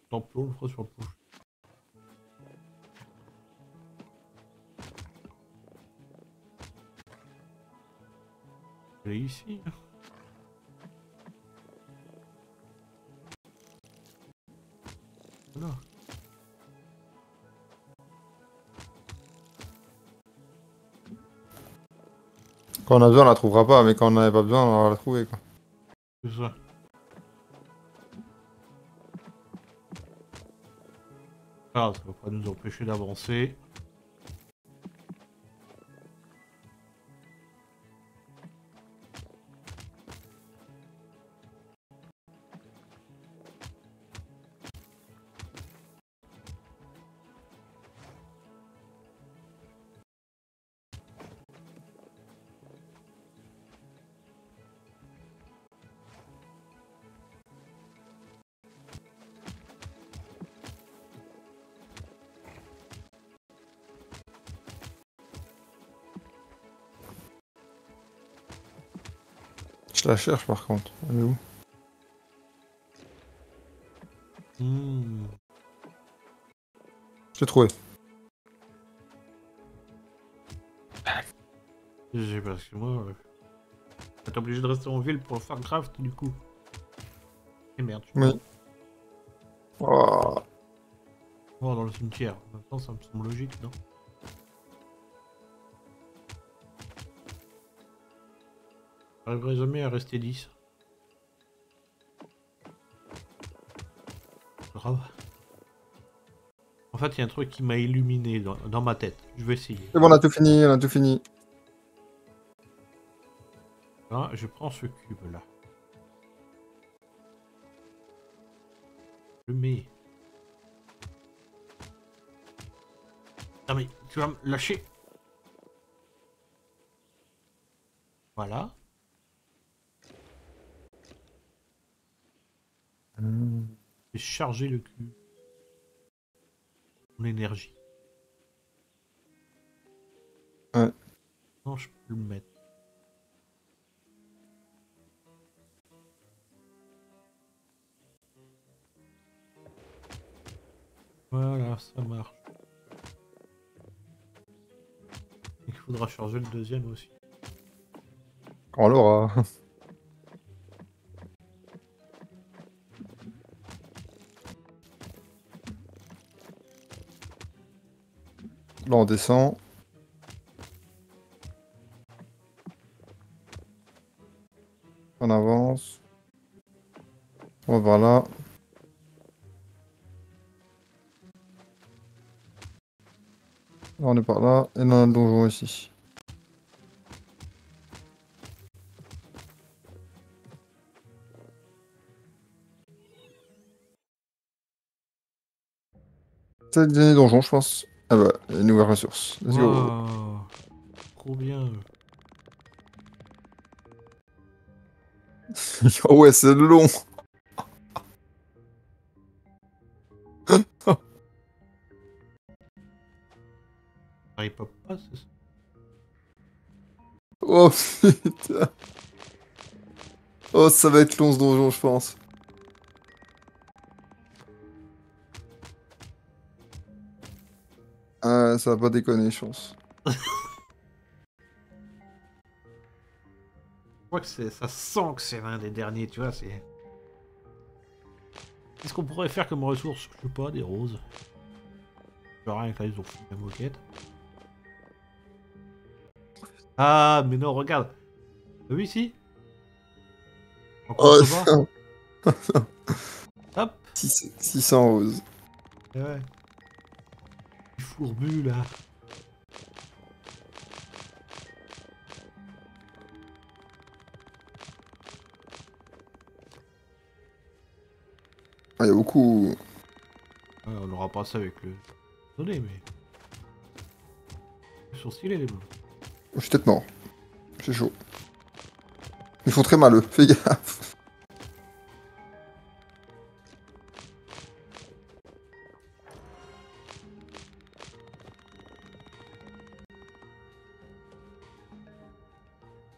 Tampon, je crois, sur le est ici. Quand on a besoin, on la trouvera pas, mais quand on n'en avait pas besoin, on va la trouver. Quoi. C'est ça. Ah, ça va pas nous empêcher d'avancer. La cherche par contre. Elle est où Hmm. Je l'ai trouvée. J'ai parce que moi. euh, T'es obligé de rester en ville pour faire craft du coup. Et merde, tu Oui. Oh. Oh, dans le cimetière. Maintenant, ça me semble logique, non? J'arriverai jamais à rester 10. Grave. En fait, il y a un truc qui m'a illuminé dans, dans ma tête. Je vais essayer. C'est bon, on a tout fini, on a tout fini. Là, je prends ce cube là. Je mets. Non mais tu vas me lâcher. Voilà. Chargé le cube. Mon énergie. Ouais. Non, je peux le mettre. Voilà, ça marche. Il faudra charger le deuxième aussi. On l'aura. On descend. On avance. On va là. Là, on est par là. Et là, on a le donjon ici. C'est le dernier donjon, je pense. Ah bah, une nouvelle ressource. Let's go. Wow. Trop bien. oh ouais, c'est long. Il pop pas, c'est ça Oh putain. Oh, ça va être long ce donjon, je pense. Ah, ça va pas déconner, je pense. Je crois que c'est, ça sent que c'est l'un des derniers, tu vois, c'est... Qu'est-ce qu'on pourrait faire comme ressource? Je sais pas, des roses. Je vois rien que là, ils ont fait la moquette. Ah, mais non, regarde. T'as vu ici? En Oh, Hop 600 600 roses. Eh Ouais. Il fourbu, là. Ah, il y a beaucoup. Ouais, on aura pas ça avec le... Attendez, mais... Ils sont stylés, les bleus. Je suis peut-être mort. C'est chaud. Ils font très mal, eux. Fais gaffe.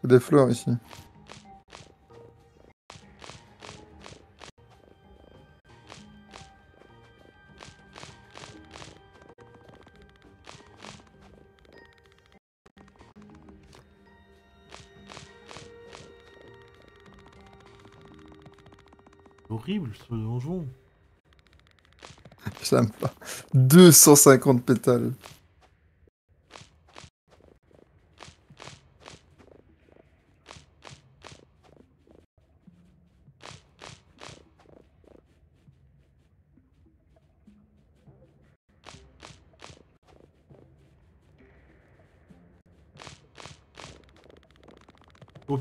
Des fleurs ici. Horrible ce donjon. J'aime pas. 250 pétales.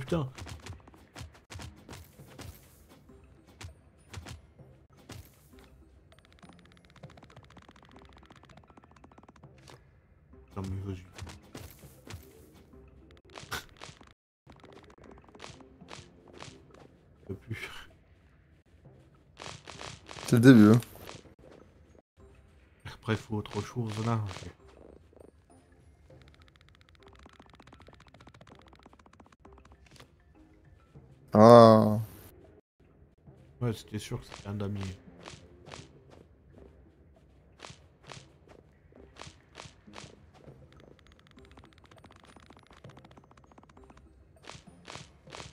Putain. Non mais vas-y. C'est le début. Hein. Après faut autre chose là. C'était sûr que c'était un damier.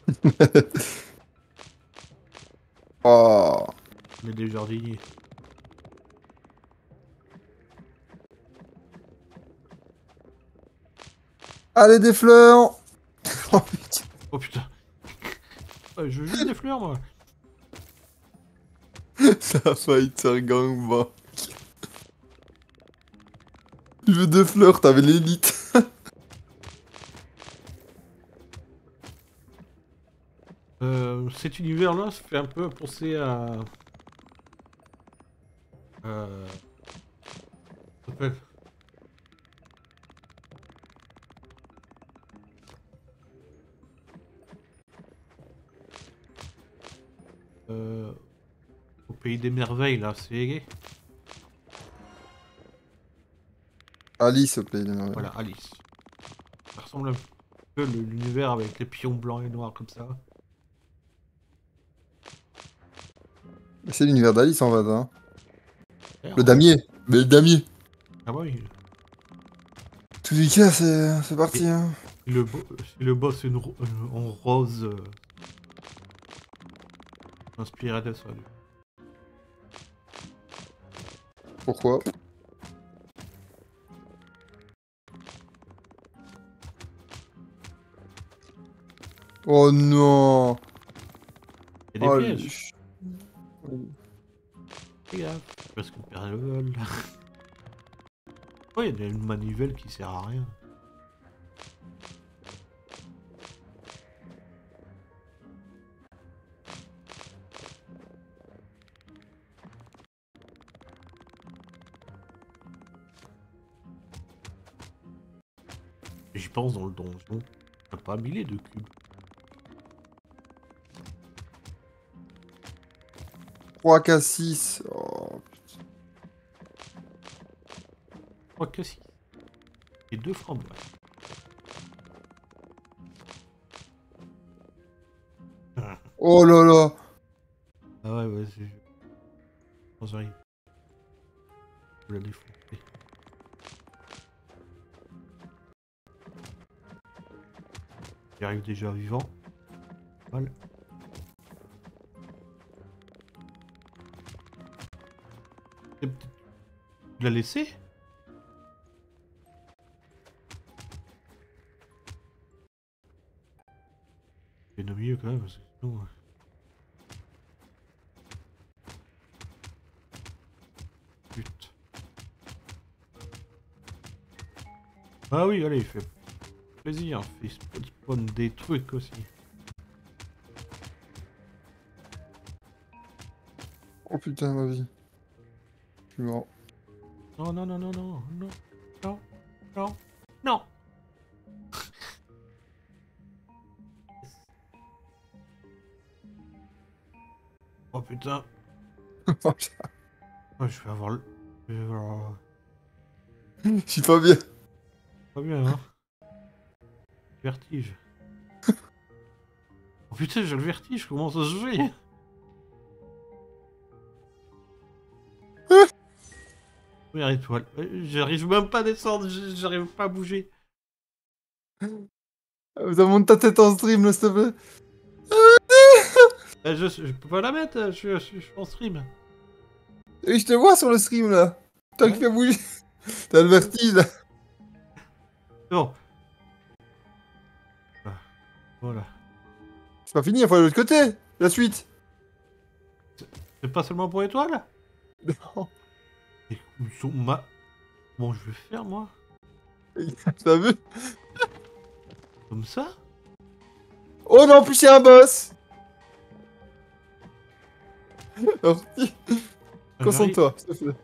Oh. Mais des jardiniers. Allez, des fleurs Oh putain. Oh putain. Ouais, je veux juste des fleurs moi. la fighter gangbang. Il veut de flirt avec l'élite. euh, cet univers-là fait un peu penser à des merveilles là, c'est Alice, te plaît. non, voilà Alice. Ça ressemble un peu l'univers avec les pions blancs et noirs comme ça. C'est l'univers d'Alice en fait. Hein. Le damier. Mais le damier. Ah bah oui. Tous les cas, c'est parti. Hein. Le, bo- le boss est une ro- en rose. Euh... Inspiré de ça. lui. Pourquoi Oh non Il y a des oh, pièges. gaffe, parce que perd le vol. Oh, il y a une manivelle qui sert à rien. Pense dans le donjon. T'as pas mis les deux cubes. 3 K6. Oh, Trois cassis. Et deux framboises. oh là là Ah ouais, ouais, c'est... J'arrive. Faut la défoncer. Il arrive déjà vivant. Voilà. Tu l'as laissé C'est de mieux quand même, parce que euh. Ah oui, allez, il fait plaisir. Il sp- spawn des trucs aussi. Oh putain, ma vie. Je suis mort. Non, non, non, non, non, non, non, non, non. Oh putain. Oh, je vais avoir le. je vais avoir- Je suis pas bien. Vertige. oh putain, j'ai le vertige, comment ça se fait? Première étoile. Euh, J'arrive même pas à descendre, j'arrive pas à bouger. Vous avez monté ta tête en stream, là, s'il te plaît. Euh, je, je peux pas la mettre, euh, je, suis- en stream. Et je te vois sur le stream, là. Toi qui fais bouger. T'as le vertige, là. Bon. Voilà. C'est pas fini, il faut aller de l'autre côté. La suite. C'est pas seulement pour étoile Non. Et où sont ma... Bon, je vais faire, moi? T'as vu Comme ça? Oh non, en plus, il y a un boss. Alors, concentre-toi, s'il te plaît.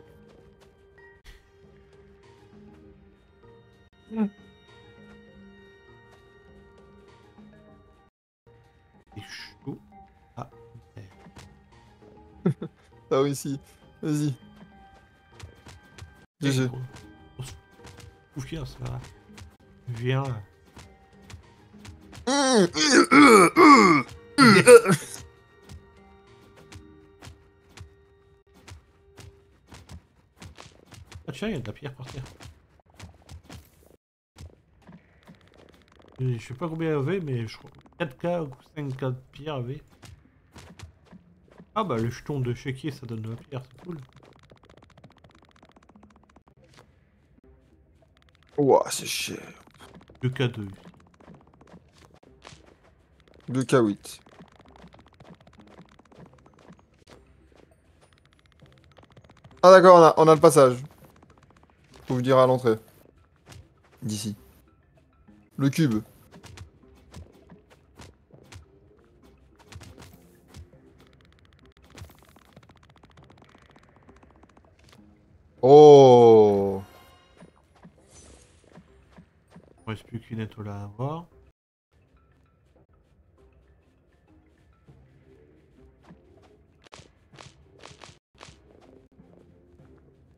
Ah oui, si. Vas-y. GG. Bien, ça. Viens. Ah tiens, il y a de la pierre par terre. Et Je sais pas combien il y avait, mais je crois 4K ou 5K de pierre avait. Ah bah le jeton de chéquier ça donne de la pierre, c'est cool. Ouah, c'est cher. 2K2. 2K8. Ah d'accord, on a, on a le passage. Faut vous dire à l'entrée. D'ici. Le cube. Il reste plus qu'une étoile à avoir.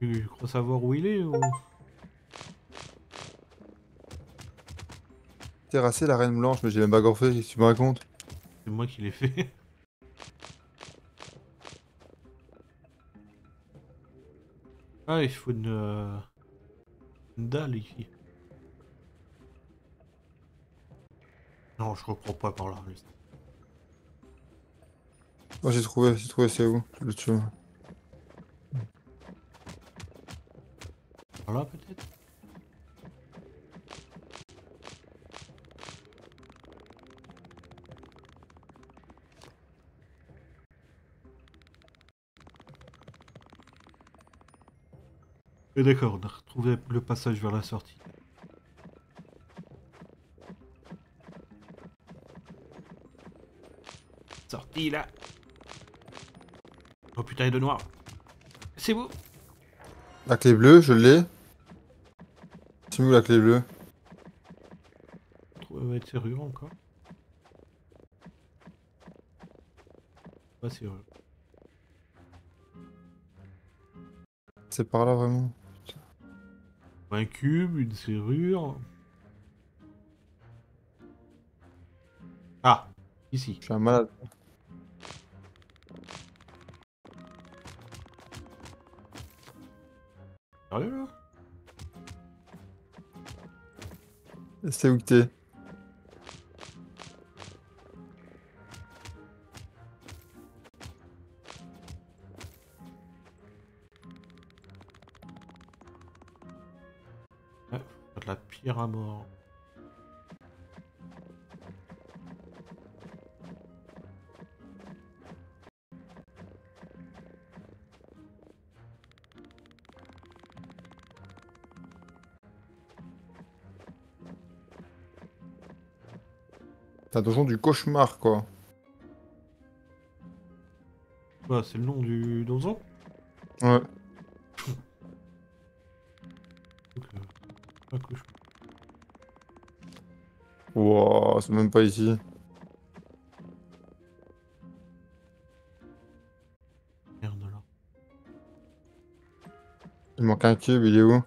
Tu crois savoir où il est ou... Terrasser la reine blanche, mais j'ai même pas encore fait, que tu me racontes? C'est moi qui l'ai fait. Ah, il faut une, euh, une dalle ici. Non, je reprends pas par là. Moi j'ai trouvé, j'ai trouvé c'est où le tue. Par là peut-être? Et d'accord, on a retrouvé le passage vers la sortie. Sortie là Oh putain, il est de noir C'est vous La clé bleue, je l'ai. C'est où la clé bleue? Trouver être serrure encore. Pas serrure. C'est par là vraiment. Un cube, une serrure. Ah, ici. Je suis un malade. C'est où t'es ça devient du cauchemar, quoi. Bah, c'est le nom du donjon Ouais. Donc, euh, c'est même pas ici. Merde là. Il manque un cube, il est où?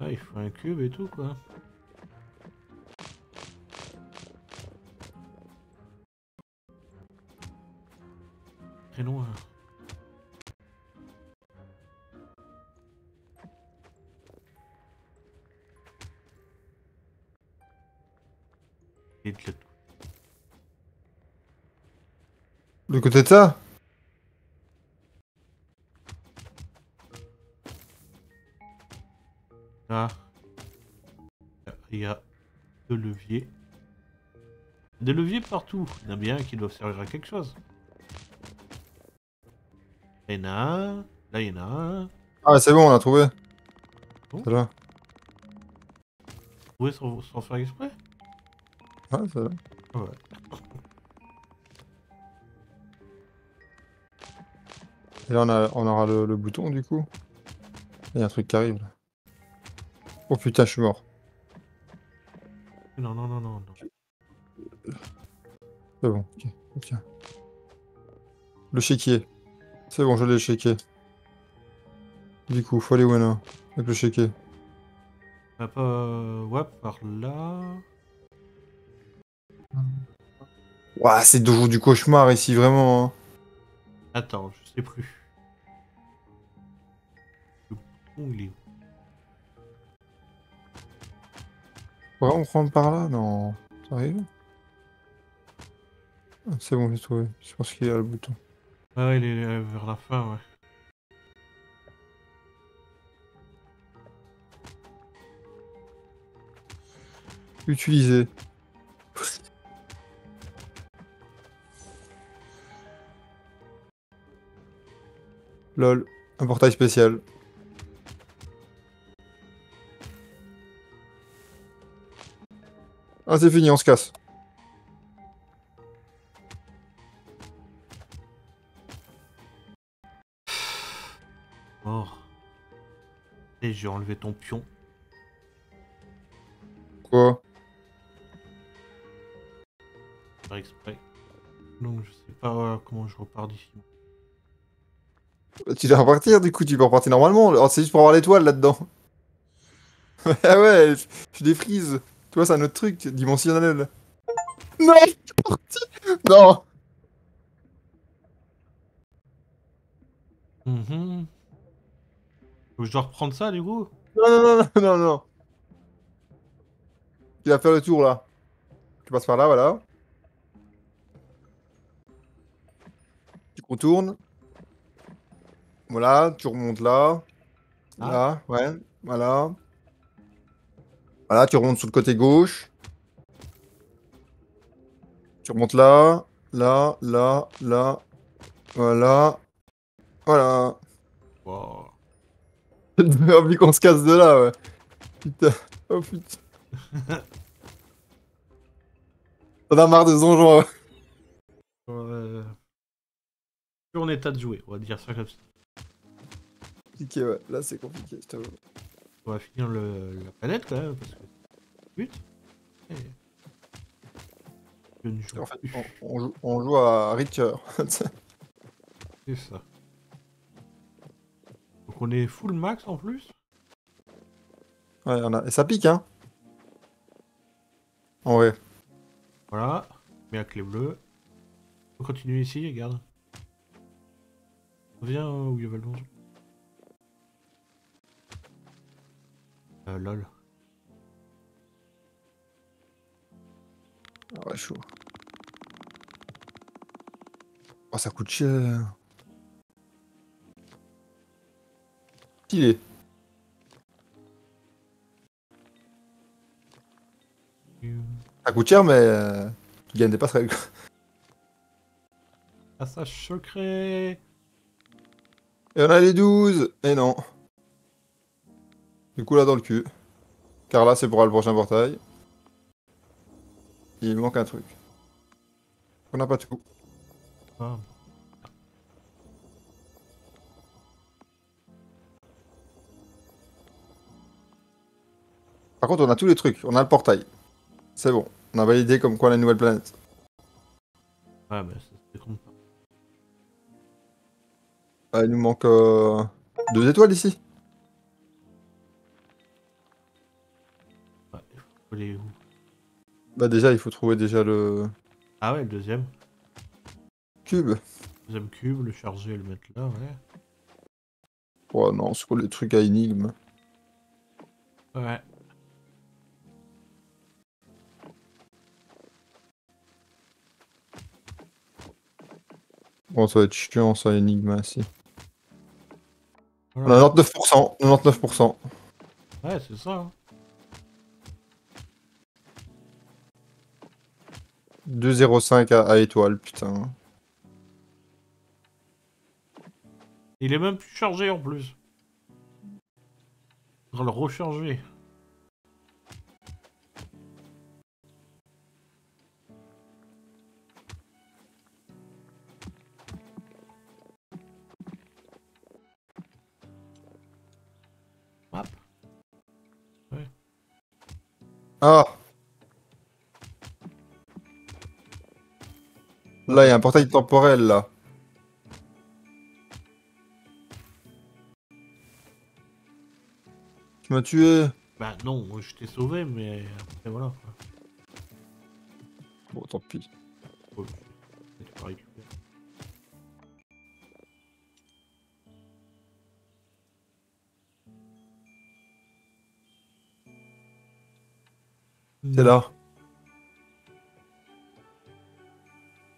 Ah, il faut un cube et tout quoi. Très loin. Et de l'autre Le côté de ça Ah. Il y a deux leviers. Des leviers partout. Il y en a bien qui doivent servir à quelque chose. Là, il y en a un. Là, il y en a un. Ah, c'est bon, on l'a trouvé. Bon. C'est là. Oui, sans, sans faire exprès? Ah, c'est là. Ah Ouais. Et là, on, a, on aura le, le bouton, du coup. Il y a un truc qui arrive, là. Oh putain, je suis mort. Non, non, non, non, non. C'est bon, ok. ok. Le chéquier. C'est bon, je l'ai, chéquier. Du coup, faut aller où maintenant Avec le chéquier. Ah, pas... Ouais, par là. Ouah, c'est deux jours du cauchemar ici, vraiment. hein. Attends, je sais plus. Le bouton, il est où? Ouais, on prend par là? Non. Ça arrive? Ah, C'est bon, j'ai trouvé. Je pense qu'il y a le bouton. Ah, il est euh, vers la fin, ouais. Utiliser. Lol. Un portail spécial. Ah, c'est fini, on se casse. Et j'ai enlevé ton pion. Quoi Par exprès. Donc je sais pas euh, comment je repars d'ici. Bah, Tu dois repartir, du coup, tu peux repartir normalement. C'est juste pour avoir l'étoile là-dedans. ah ouais, je défrise. Tu vois, c'est un autre truc dimensionnel. Non, je suis parti. Non. Mhm. Faut que je dois reprendre ça du coup? Non, non, non, non, non, non. Tu vas faire le tour là. Tu passes par là, voilà. Tu contournes. Voilà, tu remontes là. Ah. Là, ouais, voilà. Voilà, tu remontes sur le côté gauche. Tu remontes là, là, là, là. Voilà. Voilà. Wow. J'ai envie qu'on se casse de là, ouais. Putain. Oh putain. T'en as marre de ce donjon, ouais. Euh... Plus en état de jouer, on va dire ça comme ça. Compliqué, ouais. Là, c'est compliqué, je t'avoue. On va finir le... la planète même parce que. But. Et... Je ne joue En fait, on, on joue, on joue à Richer. C'est ça. Donc on est full max en plus ouais, on a... Et ça pique, hein. En vrai. Voilà. Mais à clé bleue. On continue ici, regarde. Viens euh, où il y avait le donjon. Euh, lol. Ah ouais, chaud. Oh, ça coûte cher. Stylé. Ça coûte cher, mais euh, tu gagnes des passerelles. quoi. Passage secret Et on a les 12. Et non. Du coup, là, dans le cul. Car là, c'est pour le prochain portail. Il manque un truc. On n'a pas tout. Ah. Par contre, on a tous les trucs. On a le portail. C'est bon. On a validé comme quoi la nouvelle planète. Ouais, mais ça se compte pas. Ah, il nous manque euh, deux étoiles ici. Ouais, faut aller où? Bah déjà, il faut trouver déjà le Ah ouais, le deuxième. cube. Deuxième cube, le charger et le mettre là, ouais. Oh non, c'est quoi le truc à énigme? Ouais. Bon, ça va être chiant ça, énigme ainsi. Voilà. 99%, 99%. Ouais, c'est ça. hein. 2,05 à, à étoile, putain. Il est même plus chargé en plus. On va le recharger. Ah Là, il y a un portail temporel, là. Tu m'as tué Bah non, moi, je t'ai sauvé, mais après voilà. quoi. Bon, tant pis. C'est là.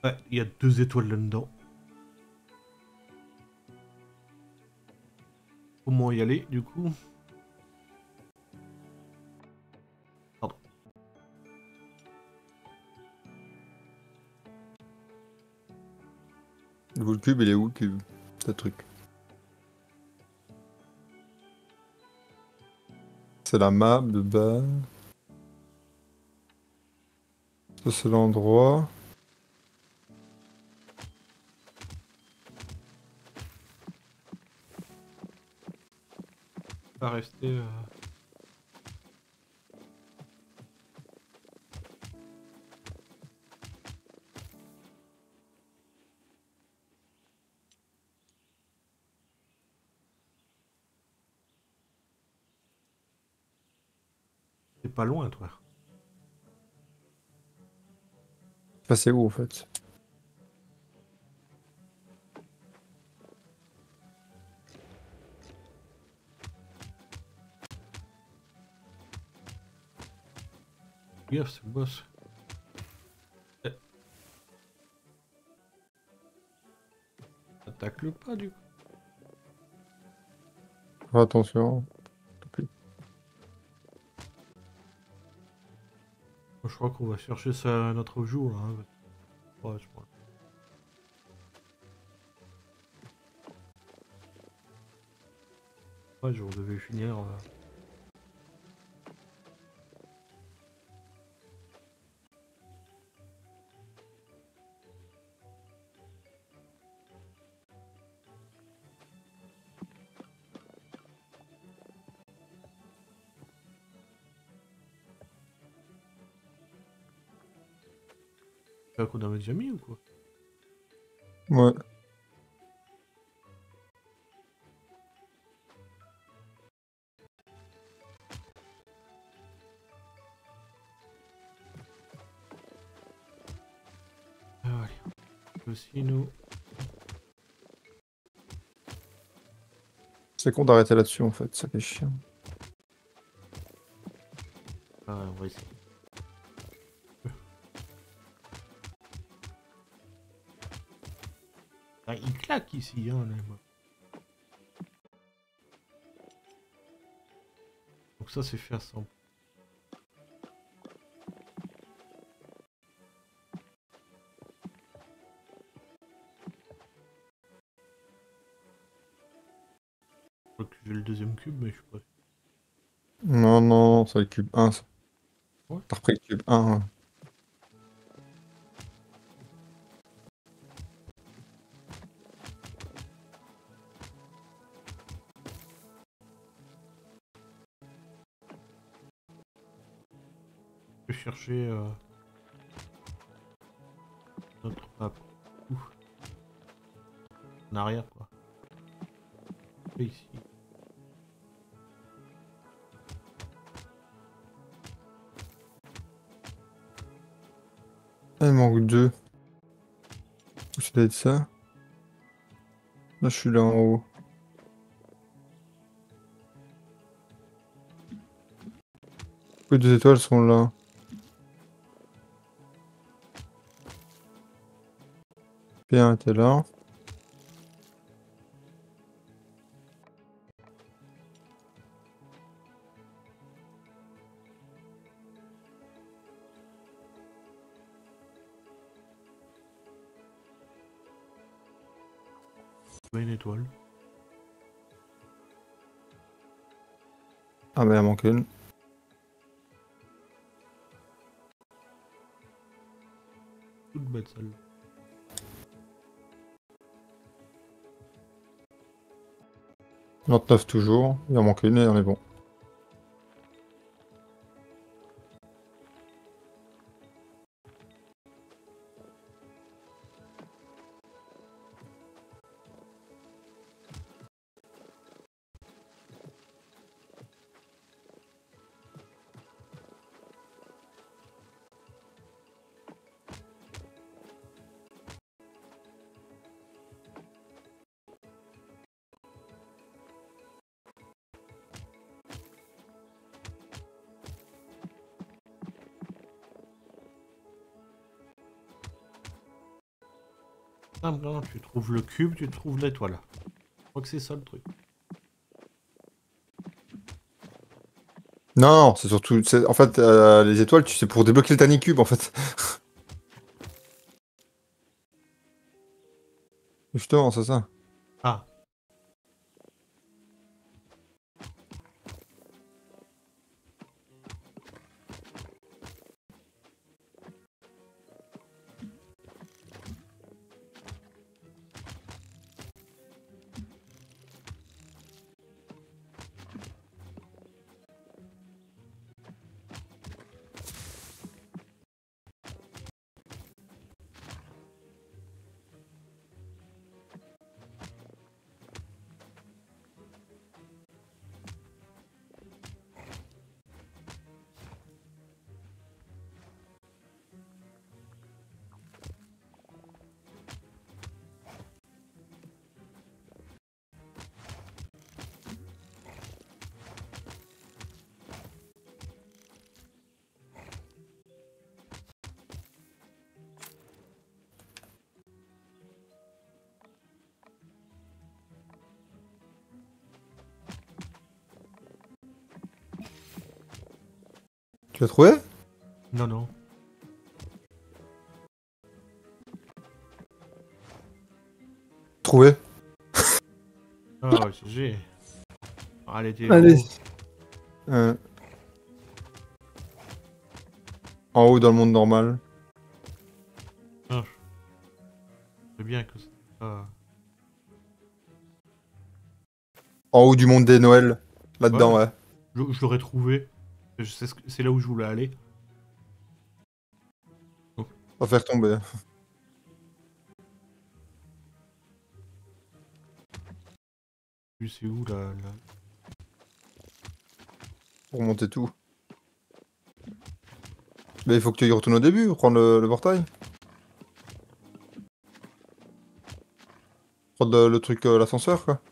Ouais, il y a deux étoiles là-dedans. Comment y aller, du coup Le cube, il est où, le cube? Ce truc. C'est la map de base. C'est l'endroit. Pas rester... euh, pas loin, toi. C'est où, en fait? Gaffe, c'est le boss. Eh. Attaque le pas, du coup. Attention. Crois qu'on va chercher ça notre jour, là. hein. Ouais, je crois. Ouais, je devais finir. euh, qu'on avait déjà mis ou quoi? Ouais. Ah, allez. Aussi, nous. C'est con d'arrêter là-dessus, en fait. Ça fait chiant. Ah, on va essayer. Ah, il claque ici, hein, là. Donc ça, c'est fait à 100. Je crois que j'ai le deuxième cube, mais je suis pas. Non, non, c'est le cube 1, ça. Ouais. T'as repris le cube 1. ouais. Chercher euh, notre map. Ouf. En arrière, quoi. ici. Ah, il manque deux. Ça doit être ça Là, je suis là en haut. Les deux étoiles sont là? Bien, t'es là. Une étoile. Ah, mais il en manque une. Toute bête celle-là. Neuf toujours. Il en manque une et on est bon. Tu trouves le cube, tu trouves l'étoile. Je crois que c'est ça le truc. Non, c'est surtout. En fait, euh, les étoiles, tu sais, pour débloquer le Tiny Cube, en fait. Justement, c'est ça. Ah. Tu l'as trouvé? Non, non. Trouvé. Ah G. Allez, t'es Allez. Euh. En haut dans le monde normal. C'est bien que c'est pas... En haut du monde des Noëls. Là-dedans, Ouais. ouais. Je, je l'aurais trouvé. C'est là où je voulais aller. Va faire tomber. C'est où là, là? Pour monter tout. Mais il faut que tu y retournes au début, prendre le, le portail. Prendre le, le truc, euh, l'ascenseur, quoi.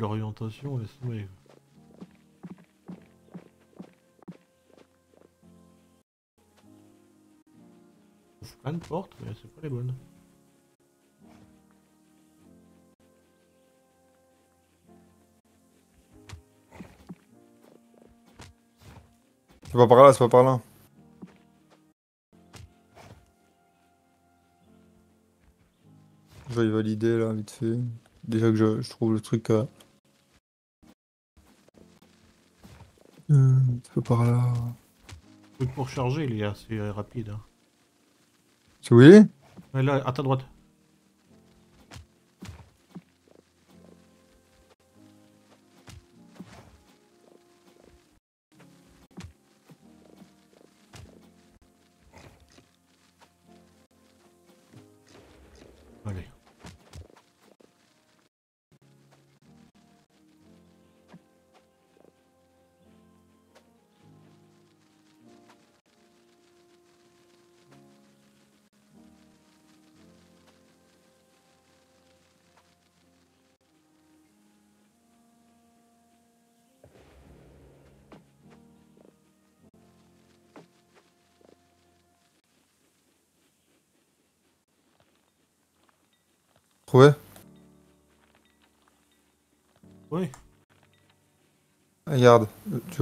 L'orientation, laisse tomber. On trouve plein de portes, mais c'est pas les bonnes. C'est pas par là, c'est pas par là. Je vais valider là, vite fait. Déjà que je, je trouve le truc. euh, peu par là. Le truc pour charger, il est assez euh, rapide. Hein. C'est où il est? Ouais, là, à ta droite.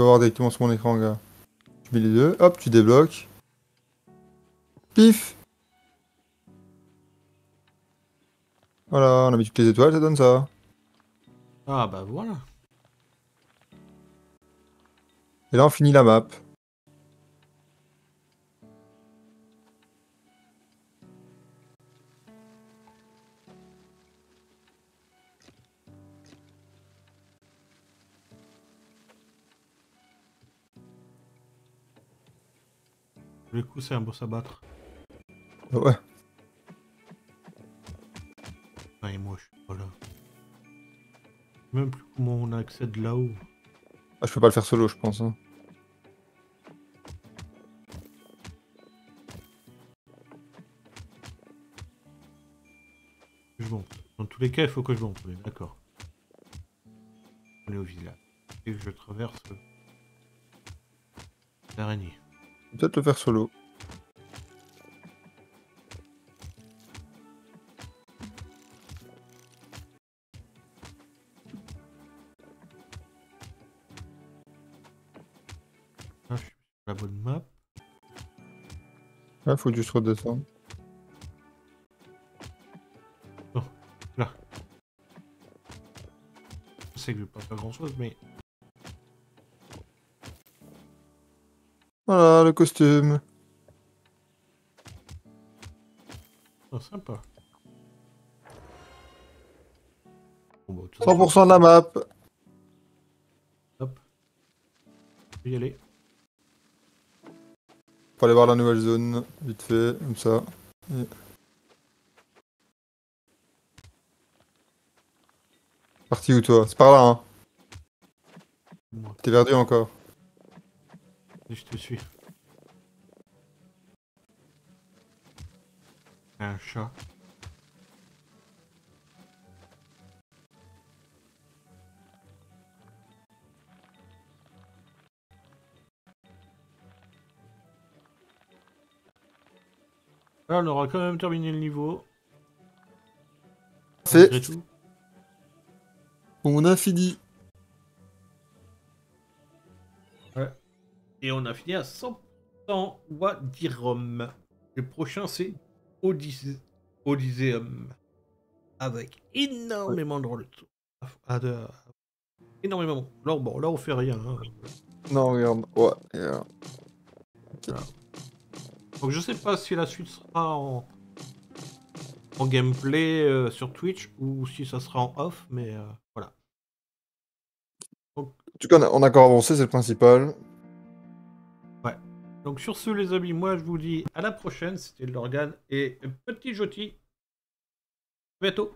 Vas voir directement sur mon écran, gars. Tu mets les deux, hop, tu débloques. Pif Voilà, on a mis toutes les étoiles, ça donne ça. Ah bah voilà. Et là, on finit la map. Le coup, c'est un boss à battre. Ouais. Ah, et moi, je suis pas là. Je sais Même plus comment on accède là-haut. Ah, je peux pas le faire solo, je pense. hein. Je monte. Dans tous les cas, il faut que je monte. D'accord. On est au village. Et je traverse l'araignée. Peut-être le faire solo. Ah, je suis sur la bonne map. Ouais, faut juste redescendre. Je sais que je vais pas faire grand chose, mais Voilà, le costume. c'est sympa. Bon, bah, tout 100% de la map. Hop. Je vais y aller. Faut aller voir la nouvelle zone, vite fait, comme ça. Et- Parti où toi? C'est par là, hein? T'es perdu encore. Je te suis. Un chat. Là, on aura quand même terminé le niveau. tout. On a fini. Et on a fini à 100% Wadirum. Le prochain, c'est Odyssey- Odysseum. Avec énormément de retours. Ah. Énormément. Là, bon, là, on fait rien. hein. Non, regarde. Ouais. euh, Donc, je sais pas si la suite sera en, en gameplay euh, sur Twitch ou si ça sera en off, mais euh, voilà. En tout cas, on a encore avancé, c'est le principal. Donc, sur ce, les amis, moi, je vous dis à la prochaine. C'était Lorgan et Petit Joti. Bientôt.